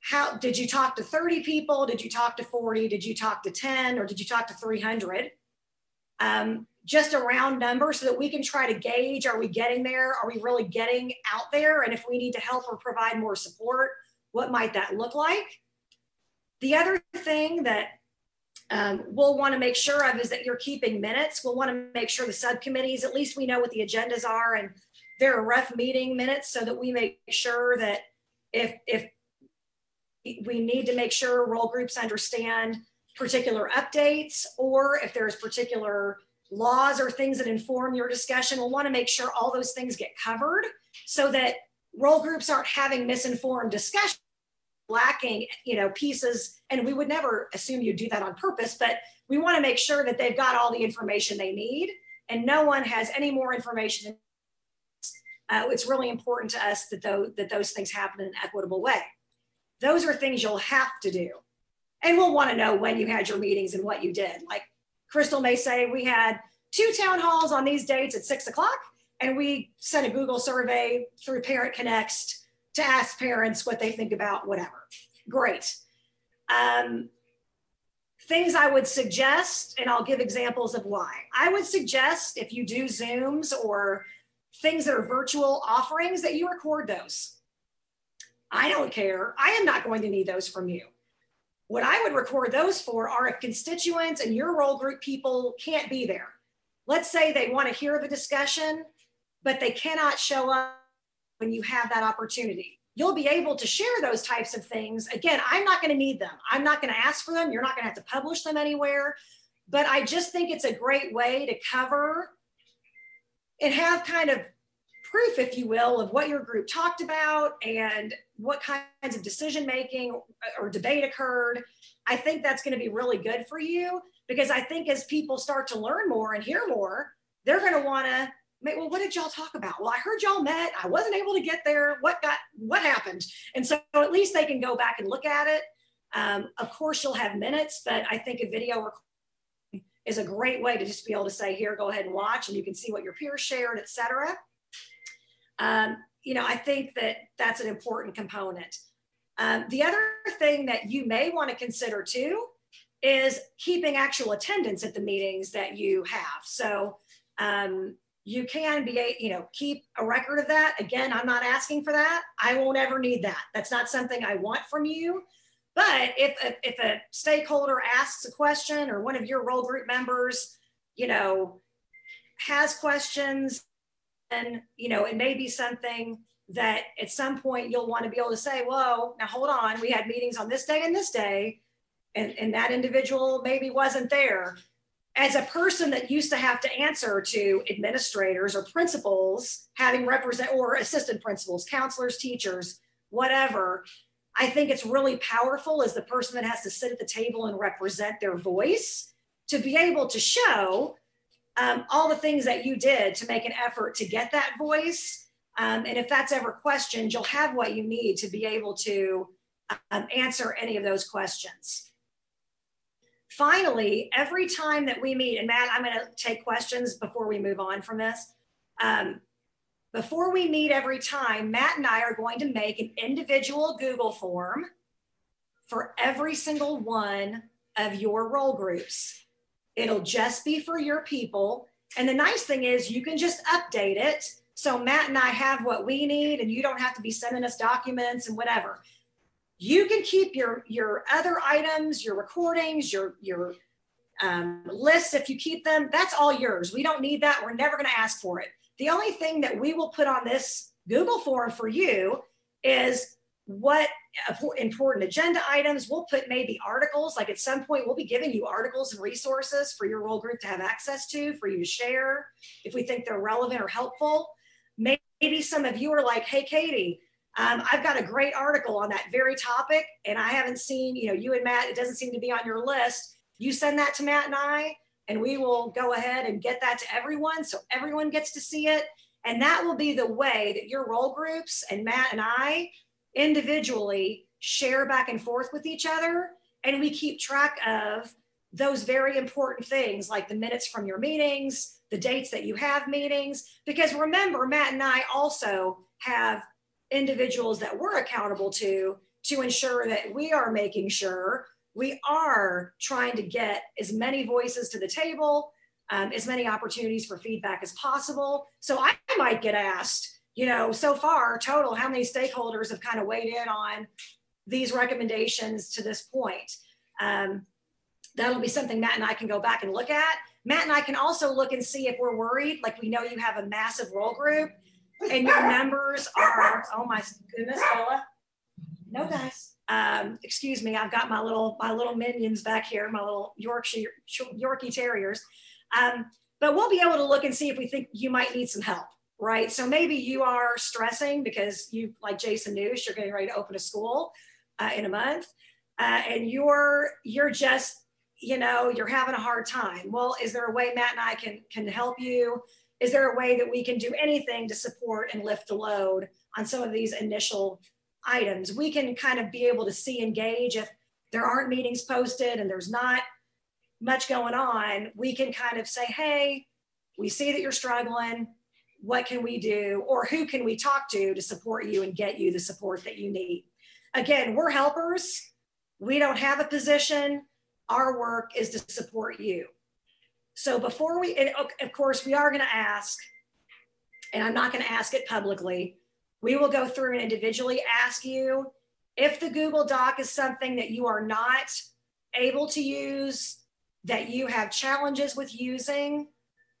how did you talk to 30 people? Did you talk to 40? Did you talk to 10 or did you talk to 300? Um, just a round number so that we can try to gauge are we getting there? Are we really getting out there? And if we need to help or provide more support, what might that look like? The other thing that um, we'll want to make sure of is that you're keeping minutes. We'll want to make sure the subcommittees, at least we know what the agendas are and there are rough meeting minutes so that we make sure that if, if we need to make sure role groups understand particular updates or if there's particular laws or things that inform your discussion, we'll want to make sure all those things get covered so that role groups aren't having misinformed discussion lacking you know pieces and we would never assume you do that on purpose but we want to make sure that they've got all the information they need and no one has any more information uh, it's really important to us that, those, that those things happen in an equitable way. Those are things you'll have to do and we'll want to know when you had your meetings and what you did. Like crystal may say we had two town halls on these dates at six o'clock and we sent a google survey through parent connects to ask parents what they think about whatever. Great. Um, things I would suggest, and I'll give examples of why. I would suggest if you do Zooms or things that are virtual offerings that you record those. I don't care. I am not going to need those from you. What I would record those for are if constituents and your role group people can't be there. Let's say they want to hear the discussion, but they cannot show up when you have that opportunity. You'll be able to share those types of things. Again, I'm not going to need them. I'm not going to ask for them. You're not going to have to publish them anywhere. But I just think it's a great way to cover and have kind of proof, if you will, of what your group talked about and what kinds of decision making or debate occurred. I think that's going to be really good for you because I think as people start to learn more and hear more, they're going to want to well, what did y'all talk about? Well, I heard y'all met. I wasn't able to get there. What got, what happened? And so at least they can go back and look at it. Um, of course, you'll have minutes, but I think a video is a great way to just be able to say, here, go ahead and watch, and you can see what your peers shared, et cetera. Um, you know, I think that that's an important component. Um, the other thing that you may want to consider too is keeping actual attendance at the meetings that you have. So, um, you can be, you know, keep a record of that. Again, I'm not asking for that. I won't ever need that. That's not something I want from you. But if a, if a stakeholder asks a question or one of your role group members, you know, has questions, and you know, it may be something that at some point you'll want to be able to say, whoa, now hold on, we had meetings on this day and this day, and, and that individual maybe wasn't there as a person that used to have to answer to administrators or principals having represent or assistant principals counselors teachers whatever i think it's really powerful as the person that has to sit at the table and represent their voice to be able to show um, all the things that you did to make an effort to get that voice. Um, and if that's ever questioned you'll have what you need to be able to um, answer any of those questions Finally, every time that we meet, and Matt, I'm going to take questions before we move on from this. Um, before we meet every time, Matt and I are going to make an individual Google form for every single one of your role groups. It'll just be for your people. And the nice thing is you can just update it. So Matt and I have what we need and you don't have to be sending us documents and whatever. You can keep your, your other items, your recordings, your, your um, lists, if you keep them, that's all yours. We don't need that. We're never going to ask for it. The only thing that we will put on this Google form for you is what important agenda items. We'll put maybe articles, like at some point, we'll be giving you articles and resources for your role group to have access to, for you to share if we think they're relevant or helpful. Maybe some of you are like, hey, Katie, um, I've got a great article on that very topic, and I haven't seen, you know, you and Matt, it doesn't seem to be on your list. You send that to Matt and I, and we will go ahead and get that to everyone so everyone gets to see it. And that will be the way that your role groups and Matt and I individually share back and forth with each other. And we keep track of those very important things like the minutes from your meetings, the dates that you have meetings. Because remember, Matt and I also have individuals that we're accountable to to ensure that we are making sure we are trying to get as many voices to the table, um, as many opportunities for feedback as possible. So I might get asked, you know, so far total, how many stakeholders have kind of weighed in on these recommendations to this point? Um, that'll be something Matt and I can go back and look at. Matt and I can also look and see if we're worried, like we know you have a massive role group and your numbers are, oh my goodness, Bella. No, guys. Um, excuse me, I've got my little my little minions back here, my little Yorkshire Yorkie Terriers. Um, but we'll be able to look and see if we think you might need some help right? So maybe you are stressing because you, like Jason Neuss, you're getting ready to open a school uh, in a month, uh, and you're you're just you know you're having a hard time. Well, is there a way Matt and I can can help you? Is there a way that we can do anything to support and lift the load on some of these initial items? We can kind of be able to see and gauge if there aren't meetings posted and there's not much going on. We can kind of say, hey, we see that you're struggling. What can we do? Or who can we talk to to support you and get you the support that you need? Again we're helpers. We don't have a position. Our work is to support you so before we and oh, of course we are going to ask and i'm not going to ask it publicly we will go through and individually ask you if the google doc is something that you are not able to use that you have challenges with using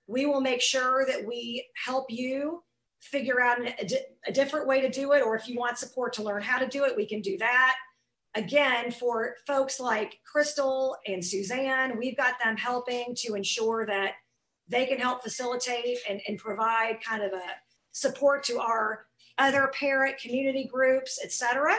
we will make sure that we help you figure out a, a, different way to do it. Or if you want support to learn how to do it, we can do that. Again, for folks like Crystal and Suzanne, we've got them helping to ensure that they can help facilitate and, and provide kind of a support to our other parent community groups, et cetera.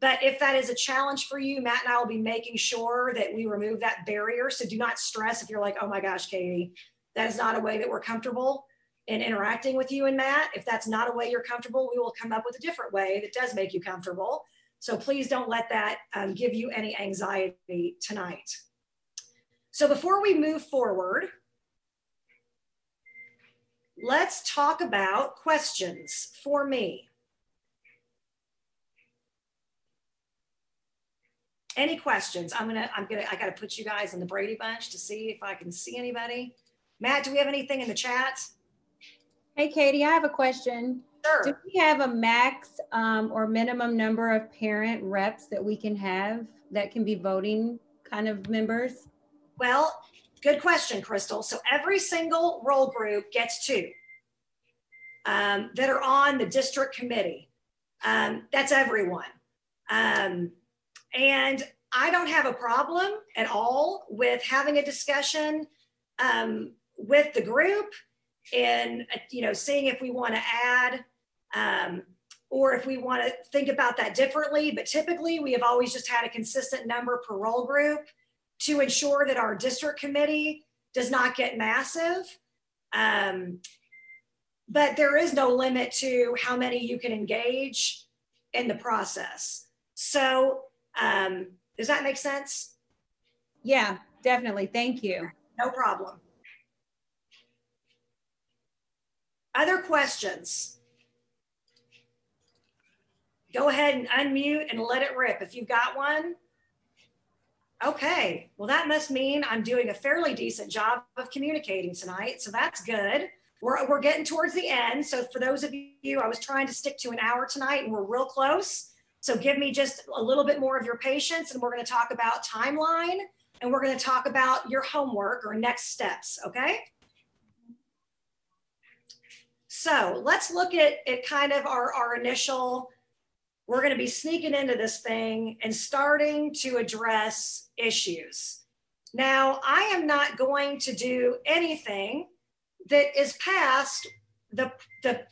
But if that is a challenge for you, Matt and I will be making sure that we remove that barrier. So do not stress if you're like, oh my gosh, Katie, that is not a way that we're comfortable in interacting with you and Matt. If that's not a way you're comfortable, we will come up with a different way that does make you comfortable. So please don't let that um, give you any anxiety tonight. So before we move forward, let's talk about questions for me. Any questions? I'm gonna, I'm gonna, I gotta put you guys in the Brady Bunch to see if I can see anybody. Matt, do we have anything in the chat? Hey, Katie, I have a question. Sure. Do we have a max um, or minimum number of parent reps that we can have that can be voting kind of members? Well, good question, Crystal. So every single role group gets two um, that are on the district committee. Um, that's everyone. Um, and I don't have a problem at all with having a discussion um, with the group and you know seeing if we want to add um, or if we want to think about that differently but typically we have always just had a consistent number per role group to ensure that our district committee does not get massive. Um, but there is no limit to how many you can engage in the process. So um, does that make sense? Yeah definitely. Thank you. No problem. Other questions? Go ahead and unmute and let it rip if you've got one. Okay, well, that must mean I'm doing a fairly decent job of communicating tonight. So that's good. We're, we're getting towards the end. So for those of you, I was trying to stick to an hour tonight and we're real close. So give me just a little bit more of your patience and we're going to talk about timeline and we're going to talk about your homework or next steps. Okay. So let's look at, at kind of our, our initial we're going to be sneaking into this thing and starting to address issues. Now, I am not going to do anything that is past the, the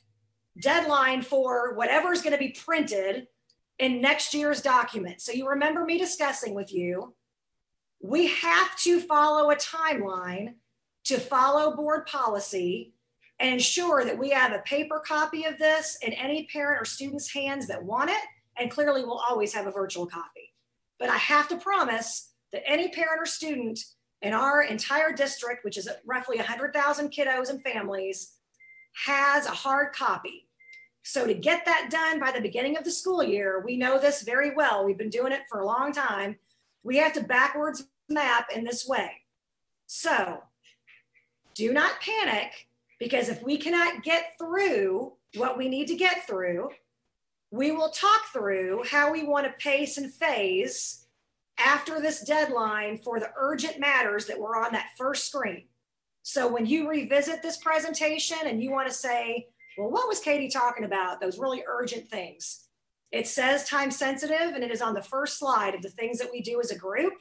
deadline for whatever is going to be printed in next year's document. So you remember me discussing with you, we have to follow a timeline to follow board policy and ensure that we have a paper copy of this in any parent or student's hands that want it. And clearly we'll always have a virtual copy. But I have to promise that any parent or student in our entire district, which is roughly 100,000 kiddos and families, has a hard copy. So to get that done by the beginning of the school year, we know this very well. We've been doing it for a long time. We have to backwards map in this way. So do not panic because if we cannot get through what we need to get through, we will talk through how we want to pace and phase after this deadline for the urgent matters that were on that first screen. So when you revisit this presentation and you want to say, well, what was Katie talking about? Those really urgent things. It says time sensitive and it is on the first slide of the things that we do as a group.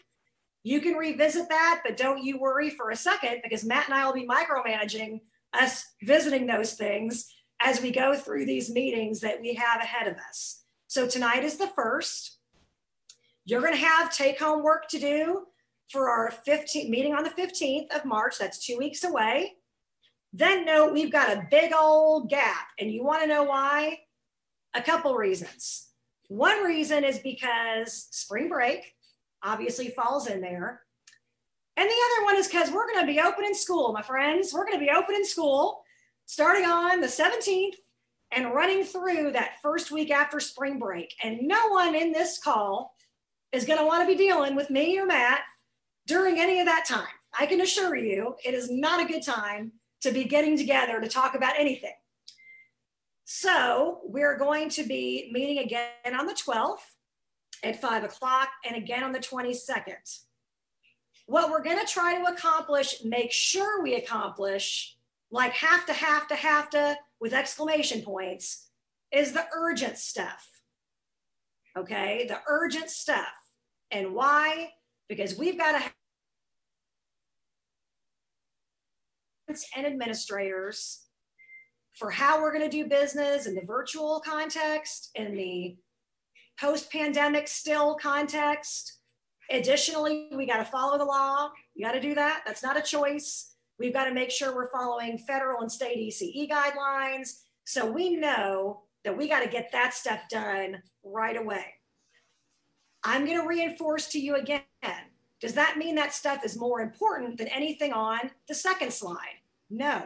You can revisit that, but don't you worry for a second because Matt and I will be micromanaging us visiting those things as we go through these meetings that we have ahead of us. So tonight is the first. You're going to have take home work to do for our 15th meeting on the 15th of March. That's two weeks away. Then note we've got a big old gap. And you want to know why? A couple reasons. One reason is because spring break obviously falls in there. And the other one is because we're going to be open in school, my friends. We're going to be open in school starting on the 17th and running through that first week after spring break. And no one in this call is going to want to be dealing with me or Matt during any of that time. I can assure you it is not a good time to be getting together to talk about anything. So we're going to be meeting again on the 12th at five o'clock and again on the 22nd what we're going to try to accomplish, make sure we accomplish, like have to, have to, have to, with exclamation points, is the urgent stuff. Okay, the urgent stuff. And why? Because we've got to have and administrators for how we're going to do business in the virtual context, in the post pandemic still context, Additionally, we got to follow the law. You got to do that. That's not a choice. We've got to make sure we're following federal and state ECE guidelines. So we know that we got to get that stuff done right away. I'm going to reinforce to you again. Does that mean that stuff is more important than anything on the second slide? No,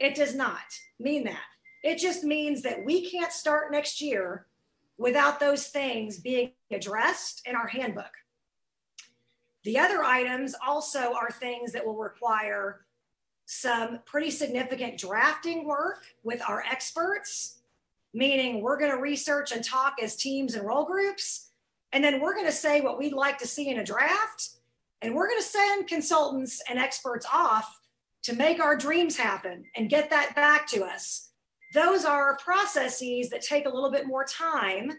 it does not mean that. It just means that we can't start next year without those things being addressed in our handbook. The other items also are things that will require some pretty significant drafting work with our experts, meaning we're going to research and talk as teams and role groups. And then we're going to say what we'd like to see in a draft. And we're going to send consultants and experts off to make our dreams happen and get that back to us. Those are processes that take a little bit more time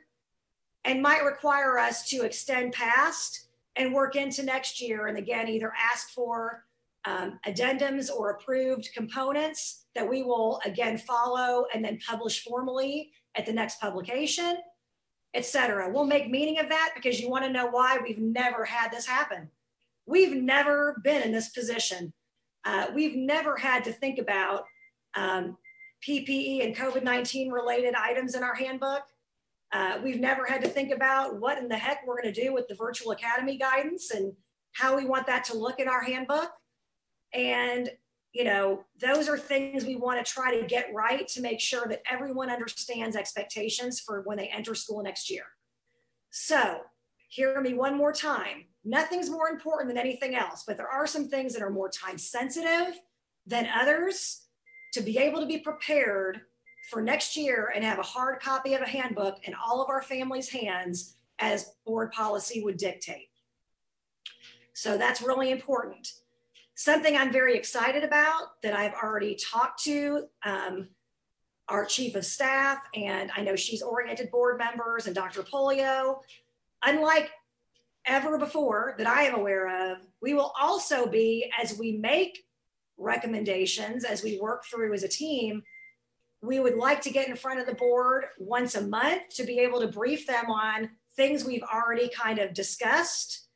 and might require us to extend past and work into next year. And again, either ask for um, addendums or approved components that we will again follow and then publish formally at the next publication, etc. We'll make meaning of that because you want to know why we've never had this happen. We've never been in this position. Uh, we've never had to think about um, PPE and COVID 19 related items in our handbook. Uh, we've never had to think about what in the heck we're going to do with the virtual academy guidance and how we want that to look in our handbook. And, you know, those are things we want to try to get right to make sure that everyone understands expectations for when they enter school next year. So, hear me one more time. Nothing's more important than anything else, but there are some things that are more time sensitive than others to be able to be prepared for next year and have a hard copy of a handbook in all of our families' hands as board policy would dictate. So that's really important. Something I'm very excited about that I've already talked to um, our chief of staff, and I know she's oriented board members and Dr. Pollio. Unlike ever before that I am aware of, we will also be, as we make recommendations, as we work through as a team, we would like to get in front of the board once a month to be able to brief them on things we've already kind of discussed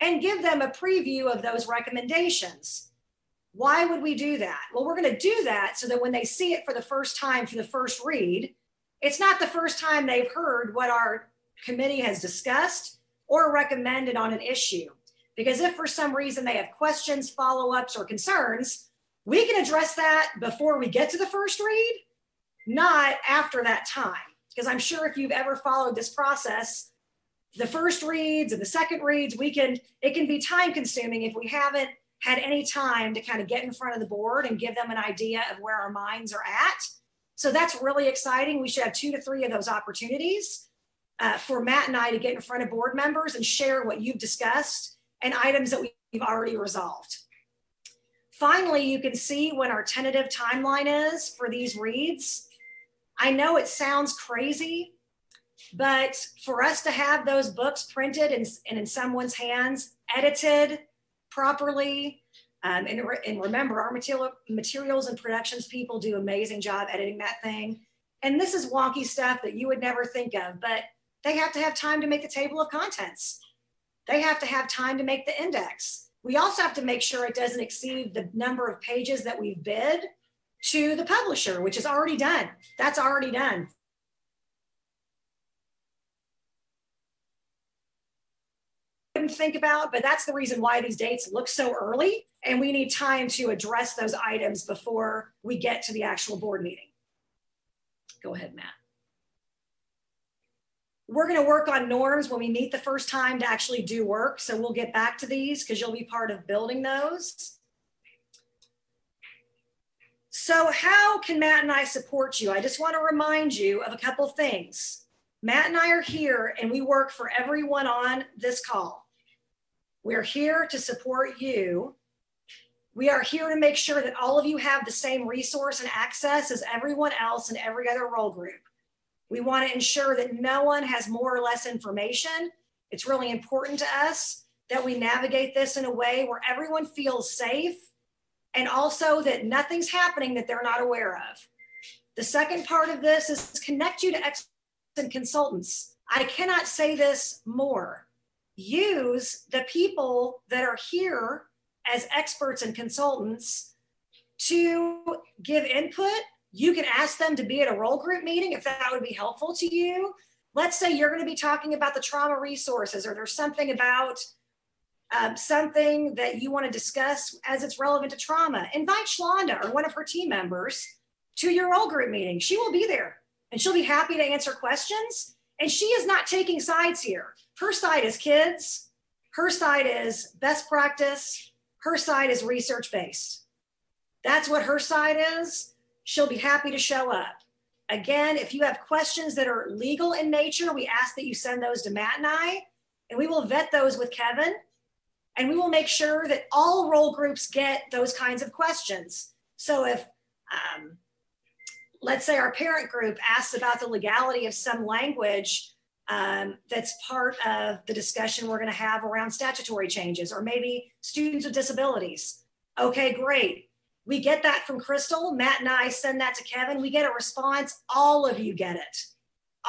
and give them a preview of those recommendations. Why would we do that? Well, we're going to do that so that when they see it for the first time for the first read, it's not the first time they've heard what our committee has discussed or recommended on an issue. Because if for some reason they have questions, follow ups, or concerns, we can address that before we get to the first read, not after that time. Because I'm sure if you've ever followed this process, the first reads and the second reads, we can, it can be time consuming if we haven't had any time to kind of get in front of the board and give them an idea of where our minds are at. So that's really exciting. We should have two to three of those opportunities uh, for Matt and I to get in front of board members and share what you've discussed and items that we've already resolved. Finally, you can see what our tentative timeline is for these reads. I know it sounds crazy, but for us to have those books printed and, and in someone's hands, edited properly, um, and, re and, remember, our material, materials and productions people do amazing job editing that thing. And this is wonky stuff that you would never think of, but they have to have time to make the table of contents. They have to have time to make the index. We also have to make sure it doesn't exceed the number of pages that we've bid to the publisher, which is already done. That's already done. Couldn't think about, but that's the reason why these dates look so early. And we need time to address those items before we get to the actual board meeting. Go ahead, Matt. We're going to work on norms when we meet the first time to actually do work. So we'll get back to these because you'll be part of building those. So how can Matt and I support you? I just want to remind you of a couple things. Matt and I are here and we work for everyone on this call. We're here to support you. We are here to make sure that all of you have the same resource and access as everyone else in every other role group. We want to ensure that no one has more or less information. It's really important to us that we navigate this in a way where everyone feels safe and also that nothing's happening that they're not aware of. The second part of this is connect you to experts and consultants. I cannot say this more use the people that are here as experts and consultants to give input. You can ask them to be at a role group meeting if that would be helpful to you. Let's say you're going to be talking about the trauma resources, or there's something about um, something that you want to discuss as it's relevant to trauma. Invite Shalonda or one of her team members to your role group meeting. She will be there and she'll be happy to answer questions. And she is not taking sides here. Her side is kids, her side is best practice, her side is research based. That's what her side is. She'll be happy to show up. Again, if you have questions that are legal in nature, we ask that you send those to Matt and I, and we will vet those with Kevin. And we will make sure that all role groups get those kinds of questions. So if, um, let's say our parent group asks about the legality of some language um, that's part of the discussion we're going to have around statutory changes or maybe students with disabilities. Okay, great. We get that from Crystal. Matt and I send that to Kevin. We get a response. All of you get it.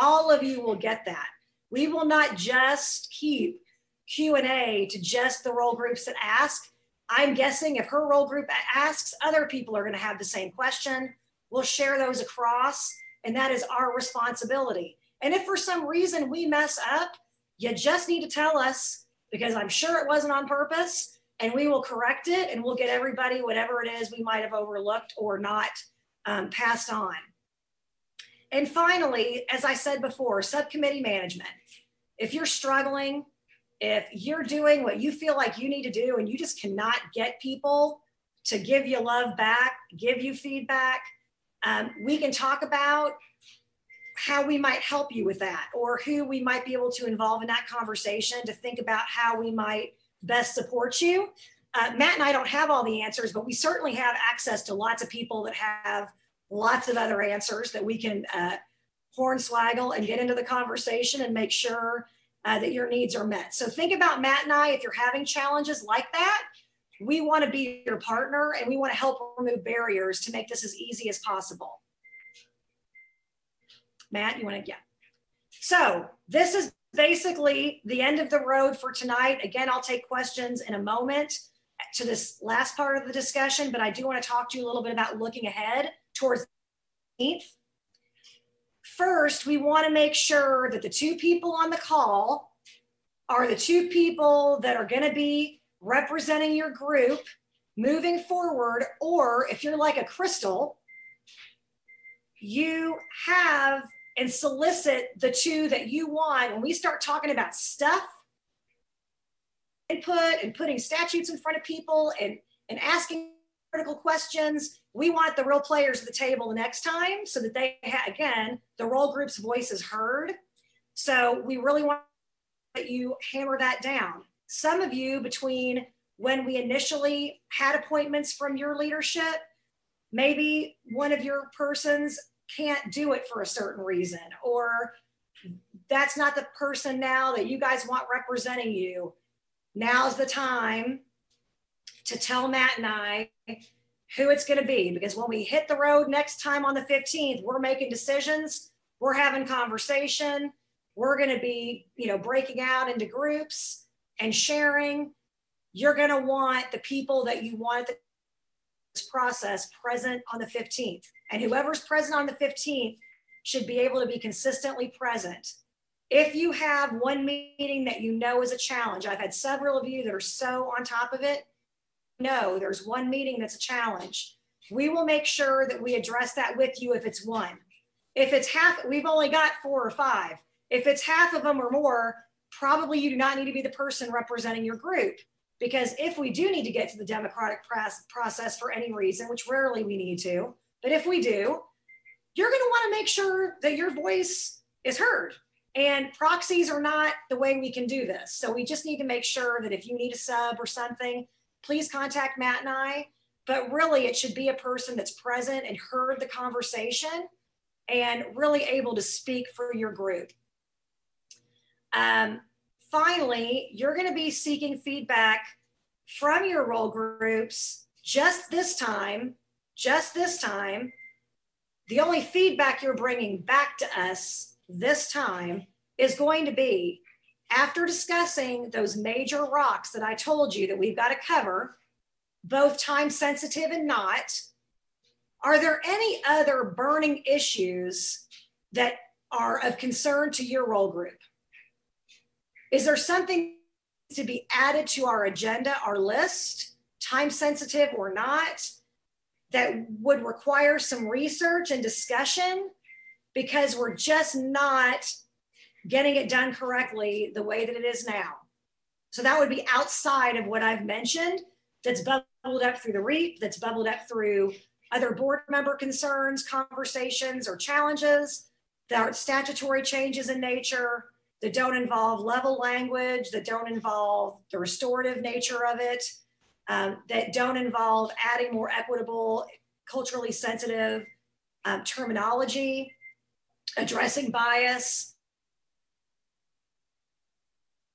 All of you will get that. We will not just keep Q&A to just the role groups that ask. I'm guessing if her role group asks, other people are going to have the same question. We'll share those across, and that is our responsibility. And if for some reason we mess up, you just need to tell us because I'm sure it wasn't on purpose and we will correct it and we'll get everybody whatever it is we might have overlooked or not um, passed on. And finally, as I said before, subcommittee management. If you're struggling, if you're doing what you feel like you need to do and you just cannot get people to give you love back, give you feedback, um, we can talk about how we might help you with that or who we might be able to involve in that conversation to think about how we might best support you. Uh, Matt and I don't have all the answers, but we certainly have access to lots of people that have lots of other answers that we can uh, hornswaggle and get into the conversation and make sure uh, that your needs are met. So think about Matt and I, if you're having challenges like that, we want to be your partner and we want to help remove barriers to make this as easy as possible. Matt, you want to, yeah. So this is basically the end of the road for tonight. Again, I'll take questions in a moment to this last part of the discussion, but I do want to talk to you a little bit about looking ahead towards the 18th. First, we want to make sure that the two people on the call are the two people that are going to be representing your group moving forward, or if you're like a crystal, you have and solicit the two that you want. When we start talking about stuff, input and putting statutes in front of people and, and asking critical questions, we want the real players at the table the next time so that they, ha- again, the role group's voice is heard. So we really want that you hammer that down. Some of you, between when we initially had appointments from your leadership, maybe one of your persons can't do it for a certain reason, or that's not the person now that you guys want representing you. Now's the time to tell Matt and I who it's going to be because when we hit the road next time on the 15th, we're making decisions, we're having conversation, we're going to be, you know, breaking out into groups and sharing. You're going to want the people that you want this process present on the 15th. And whoever's present on the 15th should be able to be consistently present. If you have one meeting that you know is a challenge, I've had several of you that are so on top of it. No, there's one meeting that's a challenge. We will make sure that we address that with you if it's one. If it's half, we've only got four or five. If it's half of them or more, probably you do not need to be the person representing your group. Because if we do need to get to the democratic process for any reason, which rarely we need to, but if we do, you're going to want to make sure that your voice is heard. And proxies are not the way we can do this. So we just need to make sure that if you need a sub or something, please contact Matt and I. But really, it should be a person that's present and heard the conversation and really able to speak for your group. Um, finally, you're going to be seeking feedback from your role groups just this time just this time, the only feedback you're bringing back to us this time is going to be after discussing those major rocks that I told you that we've got to cover, both time sensitive and not, are there any other burning issues that are of concern to your role group? Is there something to be added to our agenda, our list, time sensitive or not? that would require some research and discussion because we're just not getting it done correctly the way that it is now. So that would be outside of what I've mentioned that's bubbled up through the REAP, that's bubbled up through other board member concerns, conversations, or challenges that are statutory changes in nature that don't involve level language, that don't involve the restorative nature of it, um, that don't involve adding more equitable, culturally sensitive um, terminology, addressing bias.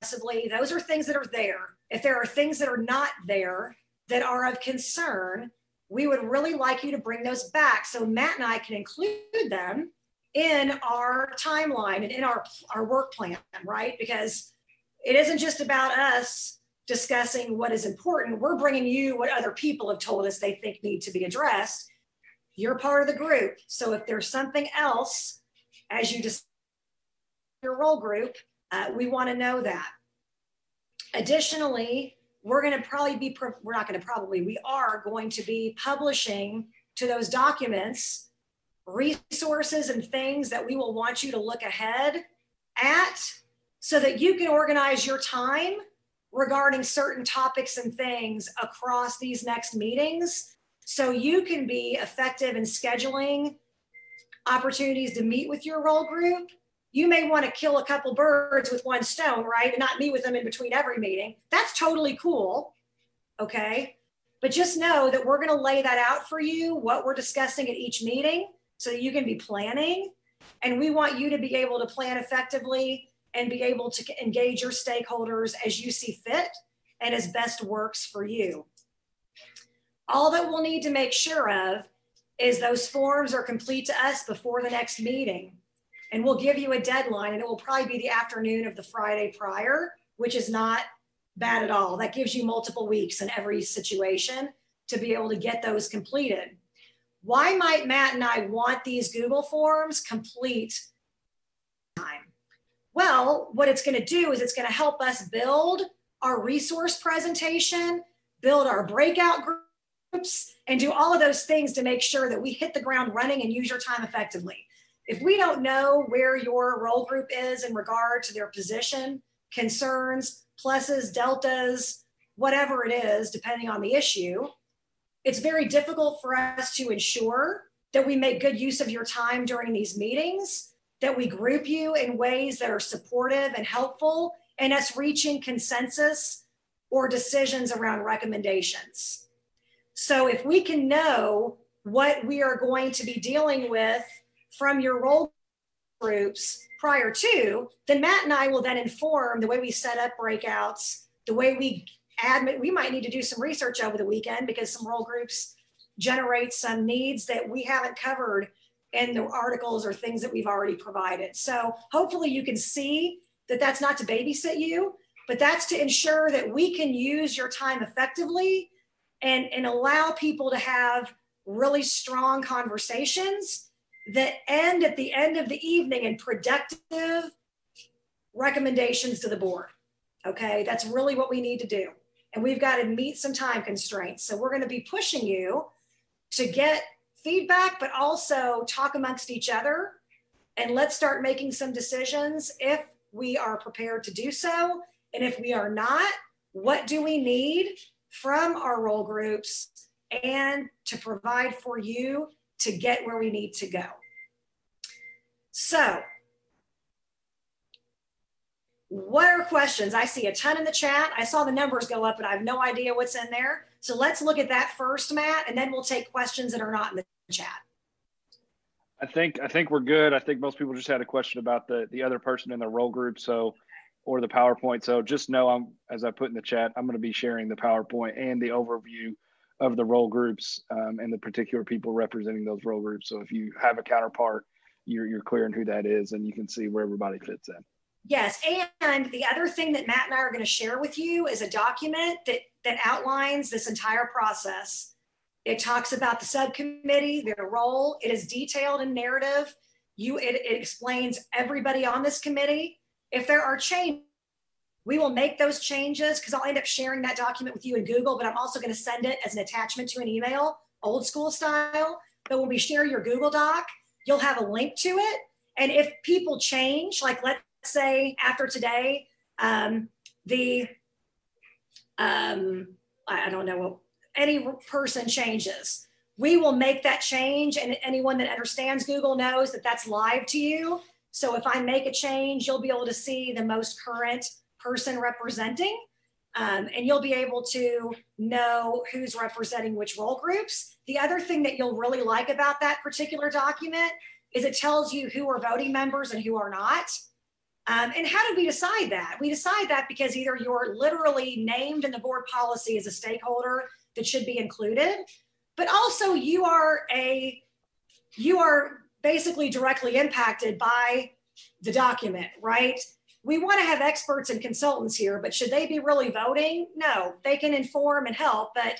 Those are things that are there. If there are things that are not there that are of concern, we would really like you to bring those back so Matt and I can include them in our timeline and in our, our work plan, right? Because it isn't just about us discussing what is important. We're bringing you what other people have told us they think need to be addressed. You're part of the group. So if there's something else as you just your role group, uh, we want to know that. Additionally, we're going to probably be, we're not going to probably, we are going to be publishing to those documents resources and things that we will want you to look ahead at so that you can organize your time regarding certain topics and things across these next meetings so you can be effective in scheduling opportunities to meet with your role group you may want to kill a couple birds with one stone, right? And not meet with them in between every meeting. That's totally cool. Okay. But just know that we're going to lay that out for you, what we're discussing at each meeting, so that you can be planning. And we want you to be able to plan effectively and be able to engage your stakeholders as you see fit and as best works for you. All that we'll need to make sure of is those forms are complete to us before the next meeting and we'll give you a deadline and it will probably be the afternoon of the Friday prior, which is not bad at all. That gives you multiple weeks in every situation to be able to get those completed. Why might Matt and I want these Google Forms complete time? Well, what it's gonna do is it's gonna help us build our resource presentation, build our breakout groups, and do all of those things to make sure that we hit the ground running and use your time effectively. If we don't know where your role group is in regard to their position, concerns, pluses, deltas, whatever it is, depending on the issue, it's very difficult for us to ensure that we make good use of your time during these meetings, that we group you in ways that are supportive and helpful, and us reaching consensus or decisions around recommendations. So if we can know what we are going to be dealing with from your role groups prior to, then Matt and I will then inform the way we set up breakouts, the way we admit, we might need to do some research over the weekend because some role groups generate some needs that we haven't covered in the articles or things that we've already provided. So hopefully you can see that that's not to babysit you, but that's to ensure that we can use your time effectively and, and allow people to have really strong conversations that end at the end of the evening in productive recommendations to the board. Okay, that's really what we need to do. And we've got to meet some time constraints. So we're going to be pushing you to get feedback, but also talk amongst each other. And let's start making some decisions if we are prepared to do so. And if we are not, what do we need from our role groups and to provide for you to get where we need to go. So, what are questions? I see a ton in the chat. I saw the numbers go up, but I have no idea what's in there. So let's look at that first, Matt, and then we'll take questions that are not in the chat. I think I think we're good. I think most people just had a question about the the other person in the role group, so or the PowerPoint. So just know I'm as I put in the chat, I'm going to be sharing the PowerPoint and the overview of the role groups um, and the particular people representing those role groups. So if you have a counterpart, you're, you're clear on who that is and you can see where everybody fits in. Yes, and the other thing that Matt and I are going to share with you is a document that, that outlines this entire process. It talks about the subcommittee, their role. It is detailed and narrative. You, it, it explains everybody on this committee. If there are changes, we will make those changes because I'll end up sharing that document with you in Google, but I'm also going to send it as an attachment to an email, old school style. But when we share your Google Doc, you'll have a link to it. And if people change, like let's say after today, um, the, um, I don't know, any person changes, we will make that change. And anyone that understands Google knows that that's live to you. So if I make a change, you'll be able to see the most current person representing. Um, and you'll be able to know who's representing which role groups. The other thing that you'll really like about that particular document is it tells you who are voting members and who are not. Um, and how did we decide that? We decide that because either you're literally named in the board policy as a stakeholder that should be included, but also you are a you are basically directly impacted by the document, right? We want to have experts and consultants here, but should they be really voting? No, they can inform and help, but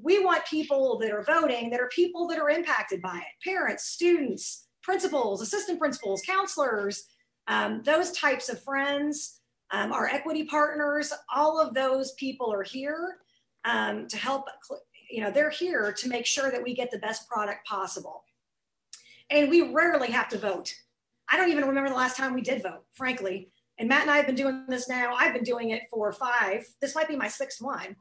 we want people that are voting that are people that are impacted by it parents, students, principals, assistant principals, counselors, um, those types of friends um, our equity partners, all of those people are here um, to help, you know, they're here to make sure that we get the best product possible. And we rarely have to vote. I don't even remember the last time we did vote, frankly. And Matt and I have been doing this now. I've been doing it for five. This might be my sixth one,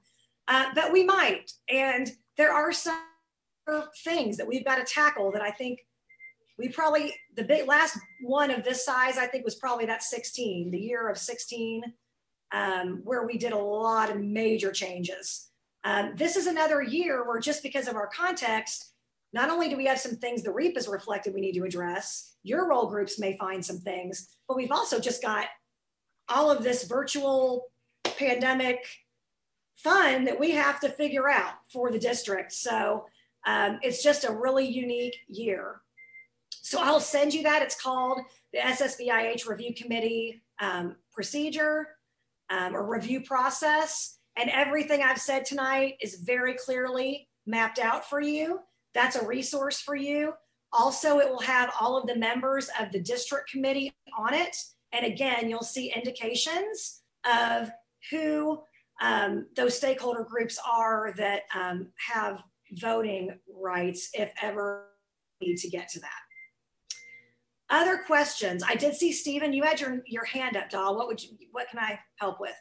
uh, but we might. And there are some things that we've got to tackle that I think we probably the big last one of this size i think was probably that 16 the year of 16 um, where we did a lot of major changes um, this is another year where just because of our context not only do we have some things the REAP has reflected we need to address your role groups may find some things but we've also just got all of this virtual pandemic fun that we have to figure out for the district so um, it's just a really unique year so I'll send you that. It's called the SSBIH Review Committee um, procedure um, or review process. And everything I've said tonight is very clearly mapped out for you. That's a resource for you. Also, it will have all of the members of the district committee on it. And again, you'll see indications of who um, those stakeholder groups are that um, have voting rights if ever need to get to that. Other questions? I did see Stephen, you had your, your hand up, doll. What would you, what can I help with?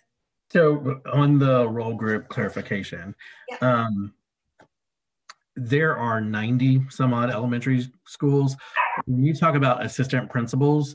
So on the role group clarification, Yeah. um, there are 90 some odd elementary schools. When you talk about assistant principals,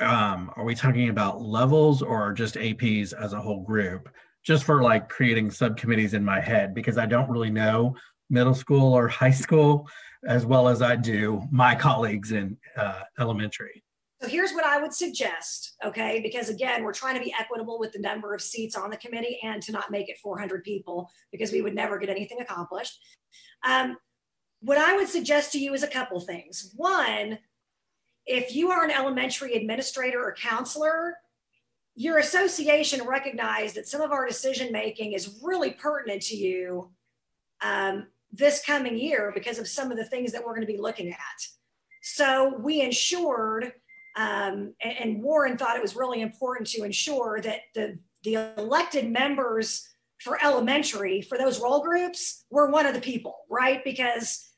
um, are we talking about levels or just APs as a whole group? Just for like creating subcommittees in my head, because I don't really know middle school or high school as well as I do my colleagues in uh, elementary. So here's what I would suggest, okay? Because again, we're trying to be equitable with the number of seats on the committee and to not make it 400 people because we would never get anything accomplished. Um, what I would suggest to you is a couple things. One, if you are an elementary administrator or counselor, your association recognized that some of our decision making is really pertinent to you um, this coming year because of some of the things that we're going to be looking at. So we ensured, um, and, and, Warren thought it was really important to ensure that the, the elected members for elementary, for those role groups, were one of the people, right? Because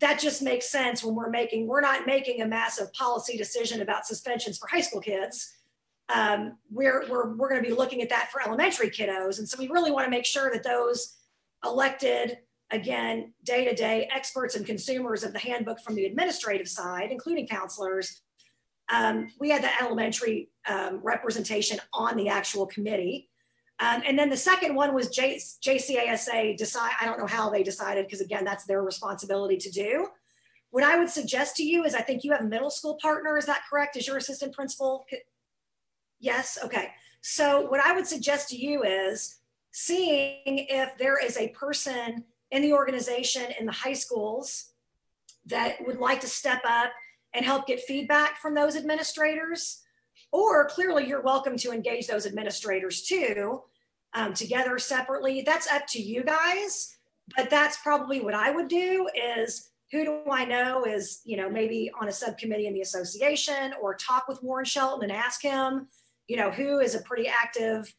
that just makes sense when we're making, we're not making a massive policy decision about suspensions for high school kids. Um, we're, we're, we're going to be looking at that for elementary kiddos. And so we really want to make sure that those elected again, day to day experts and consumers of the handbook from the administrative side, including counselors. Um, we had the elementary um, representation on the actual committee. Um, and then the second one was J- JCASA decide. I don't know how they decided because again, that's their responsibility to do. What I would suggest to you is I think you have a middle school partner. Is that correct? Is your assistant principal? Yes. Okay. So what I would suggest to you is seeing if there is a person in the organization in the high schools that would like to step up and help get feedback from those administrators. Or clearly, you're welcome to engage those administrators too, um, together separately. That's up to you guys. But that's probably what I would do is who do I know is, you know, maybe on a subcommittee in the association or talk with Warren Shelton and ask him, you know, who is a pretty active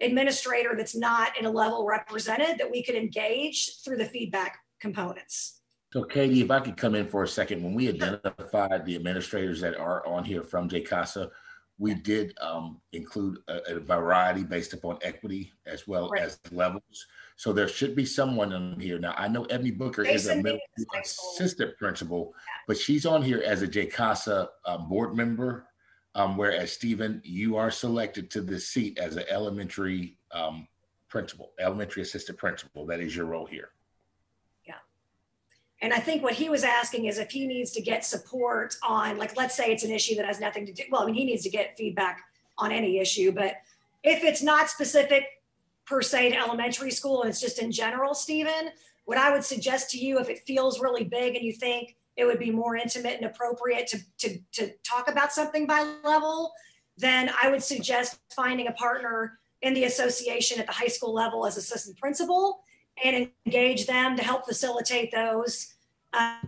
administrator that's not in a level represented that we could engage through the feedback components. So Katie, if I could come in for a second, when we identified the administrators that are on here from JCASA, we did um, include a, a, variety based upon equity as well right. as levels. So there should be someone on here. Now, I know Ebony Booker Jason is a middle assistant principal, but she's on here as a JCASA um, board member um, whereas Stephen, you are selected to this seat as an elementary um, principal, elementary assistant principal. That is your role here. And I think what he was asking is if he needs to get support on, like, let's say it's an issue that has nothing to do, well, I mean, he needs to get feedback on any issue, but if it's not specific per se to elementary school and it's just in general, Stephen, what I would suggest to you, if it feels really big and you think, it would be more intimate and appropriate to, to, to talk about something by level, then I would suggest finding a partner in the association at the high school level as assistant principal and engage them to help facilitate those uh,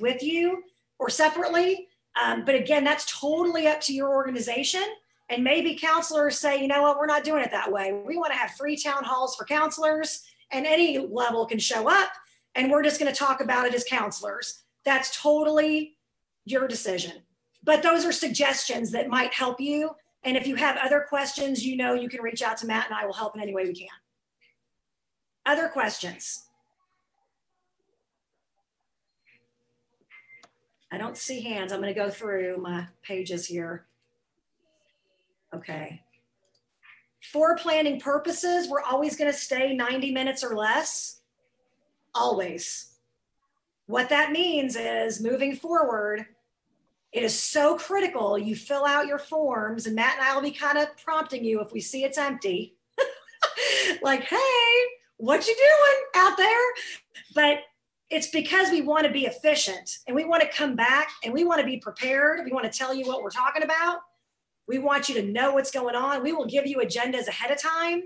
with you or separately. Um, but again, that's totally up to your organization And maybe counselors say, you know what, we're not doing it that way. We want to have free town halls for counselors and any level can show up and we're just going to talk about it as counselors. That's totally your decision. But those are suggestions that might help you. And if you have other questions, you know you can reach out to Matt and I will help in any way we can. Other questions? I don't see hands. I'm going to go through my pages here. Okay. For planning purposes, we're always going to stay 90 minutes or less. Always. What that means is moving forward, it is so critical you fill out your forms, and Matt and I will be kind of prompting you if we see it's empty. like, hey, what you doing out there? But it's because we want to be efficient and we want to come back and we want to be prepared. We want to tell you what we're talking about. We want you to know what's going on. We will give you agendas ahead of time.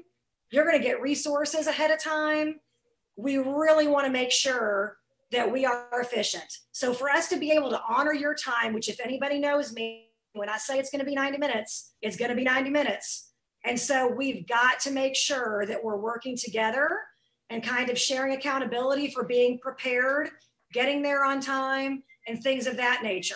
You're going to get resources ahead of time. We really want to make sure that we are efficient. So for us to be able to honor your time, which if anybody knows me, when I say it's going to be 90 minutes, it's going to be 90 minutes. And so we've got to make sure that we're working together and kind of sharing accountability for being prepared, getting there on time, and things of that nature.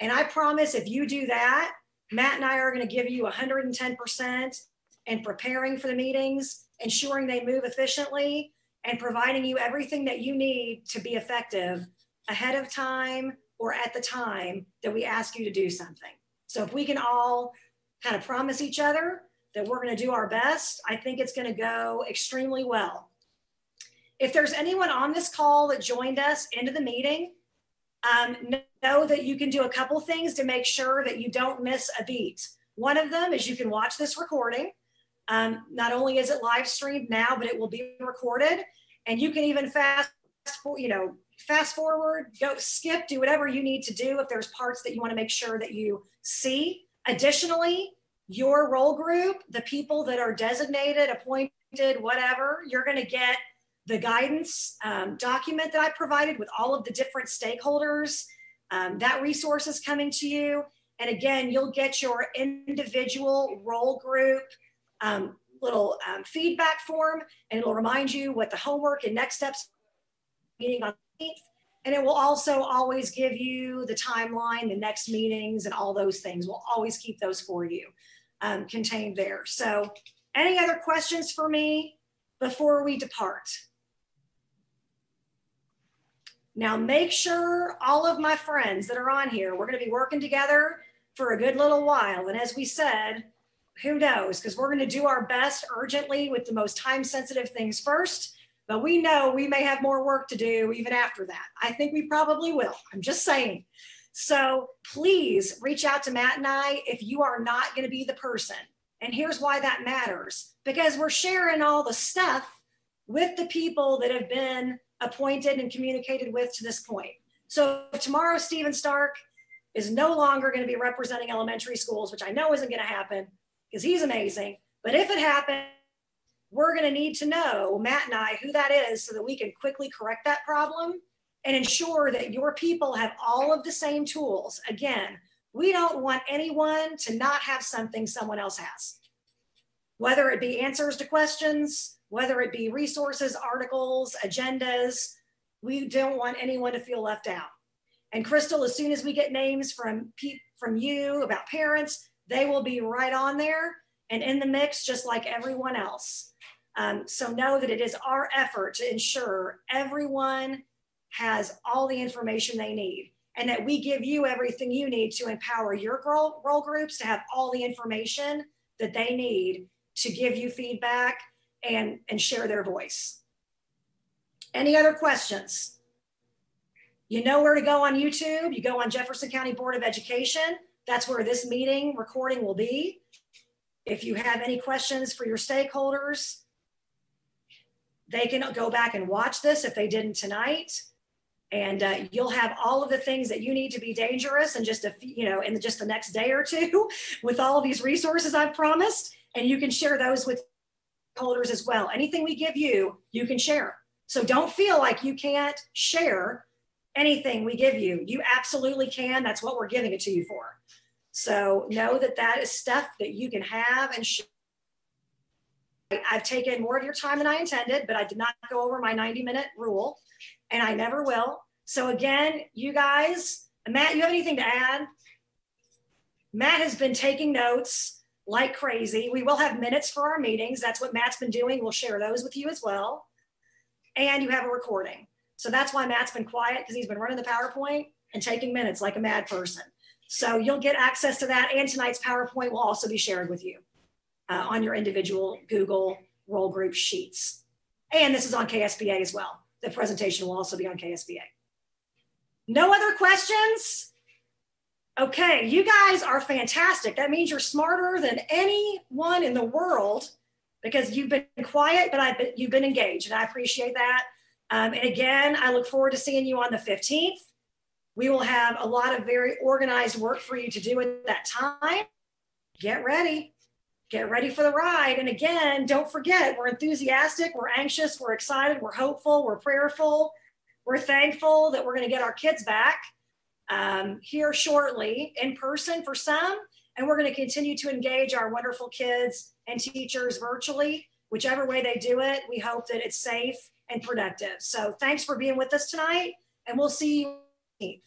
And I promise if you do that, Matt and I are going to give you 110% in preparing for the meetings, ensuring they move efficiently, and providing you everything that you need to be effective ahead of time or at the time that we ask you to do something. So if we can all kind of promise each other that we're going to do our best, I think it's going to go extremely well. If there's anyone on this call that joined us into the meeting, um, know that you can do a couple things to make sure that you don't miss a beat. One of them is you can watch this recording. Um, not only is it live streamed now, but it will be recorded, and you can even fast, you know, fast forward, go skip, do whatever you need to do if there's parts that you want to make sure that you see. Additionally, your role group, the people that are designated, appointed, whatever, you're going to get the guidance um, document that I provided with all of the different stakeholders. Um, that resource is coming to you. And again, you'll get your individual role group um, little um, feedback form, and it'll remind you what the homework and next steps meeting on the 8th. And it will also always give you the timeline, the next meetings, and all those things. We'll always keep those for you um, contained there. So, any other questions for me before we depart? Now make sure all of my friends that are on here, we're going to be working together for a good little while. And as we said, who knows? Because we're going to do our best urgently with the most time sensitive things first. But we know we may have more work to do even after that. I think we probably will. I'm just saying. So please reach out to Matt and I if you are not going to be the person. And here's why that matters because we're sharing all the stuff with the people that have been appointed and communicated with to this point. So tomorrow, Stephen Stark is no longer going to be representing elementary schools, which I know isn't going to happen because he's amazing. But if it happens, we're going to need to know, Matt and I, who that is so that we can quickly correct that problem and ensure that your people have all of the same tools. Again, we don't want anyone to not have something someone else has, whether it be answers to questions, whether it be resources, articles, agendas. We don't want anyone to feel left out. And Crystal, as soon as we get names from from you about parents, they will be right on there and in the mix, just like everyone else. Um, so know that it is our effort to ensure everyone has all the information they need and that we give you everything you need to empower your role, role groups to have all the information that they need to give you feedback and, and share their voice. Any other questions? You know where to go on YouTube. You go on Jefferson County Board of Education. That's where this meeting recording will be. If you have any questions for your stakeholders, they can go back and watch this if they didn't tonight. And uh, you'll have all of the things that you need to be dangerous in just a few, you know, in just the next day or two with all these resources I've promised. And you can share those with holders as well. Anything we give you, you can share. So don't feel like you can't share anything we give you. You absolutely can. That's what we're giving it to you for. So know that that is stuff that you can have and share. I've taken more of your time than I intended, but I did not go over my 90 minute rule and I never will. So again, you guys, Matt, you have anything to add? Matt has been taking notes like crazy. We will have minutes for our meetings. That's what Matt's been doing. We'll share those with you as well. And you have a recording. So that's why Matt's been quiet because he's been running the PowerPoint and taking minutes like a mad person. So you'll get access to that. And tonight's PowerPoint will also be shared with you uh, on your individual Google role group sheets. And this is on KSBA as well. The presentation will also be on KSBA. No other questions? Okay, you guys are fantastic. That means you're smarter than anyone in the world because you've been quiet, but I've been, you've been engaged, and I appreciate that. Um, and again, I look forward to seeing you on the 15th. We will have a lot of very organized work for you to do at that time. Get ready. Get ready for the ride. And again, don't forget, we're enthusiastic, we're anxious, we're excited, we're hopeful, we're prayerful, we're thankful that we're going to get our kids back um, here shortly in person for some. And we're going to continue to engage our wonderful kids and teachers virtually, whichever way they do it. We hope that it's safe and productive. So thanks for being with us tonight, and we'll see you.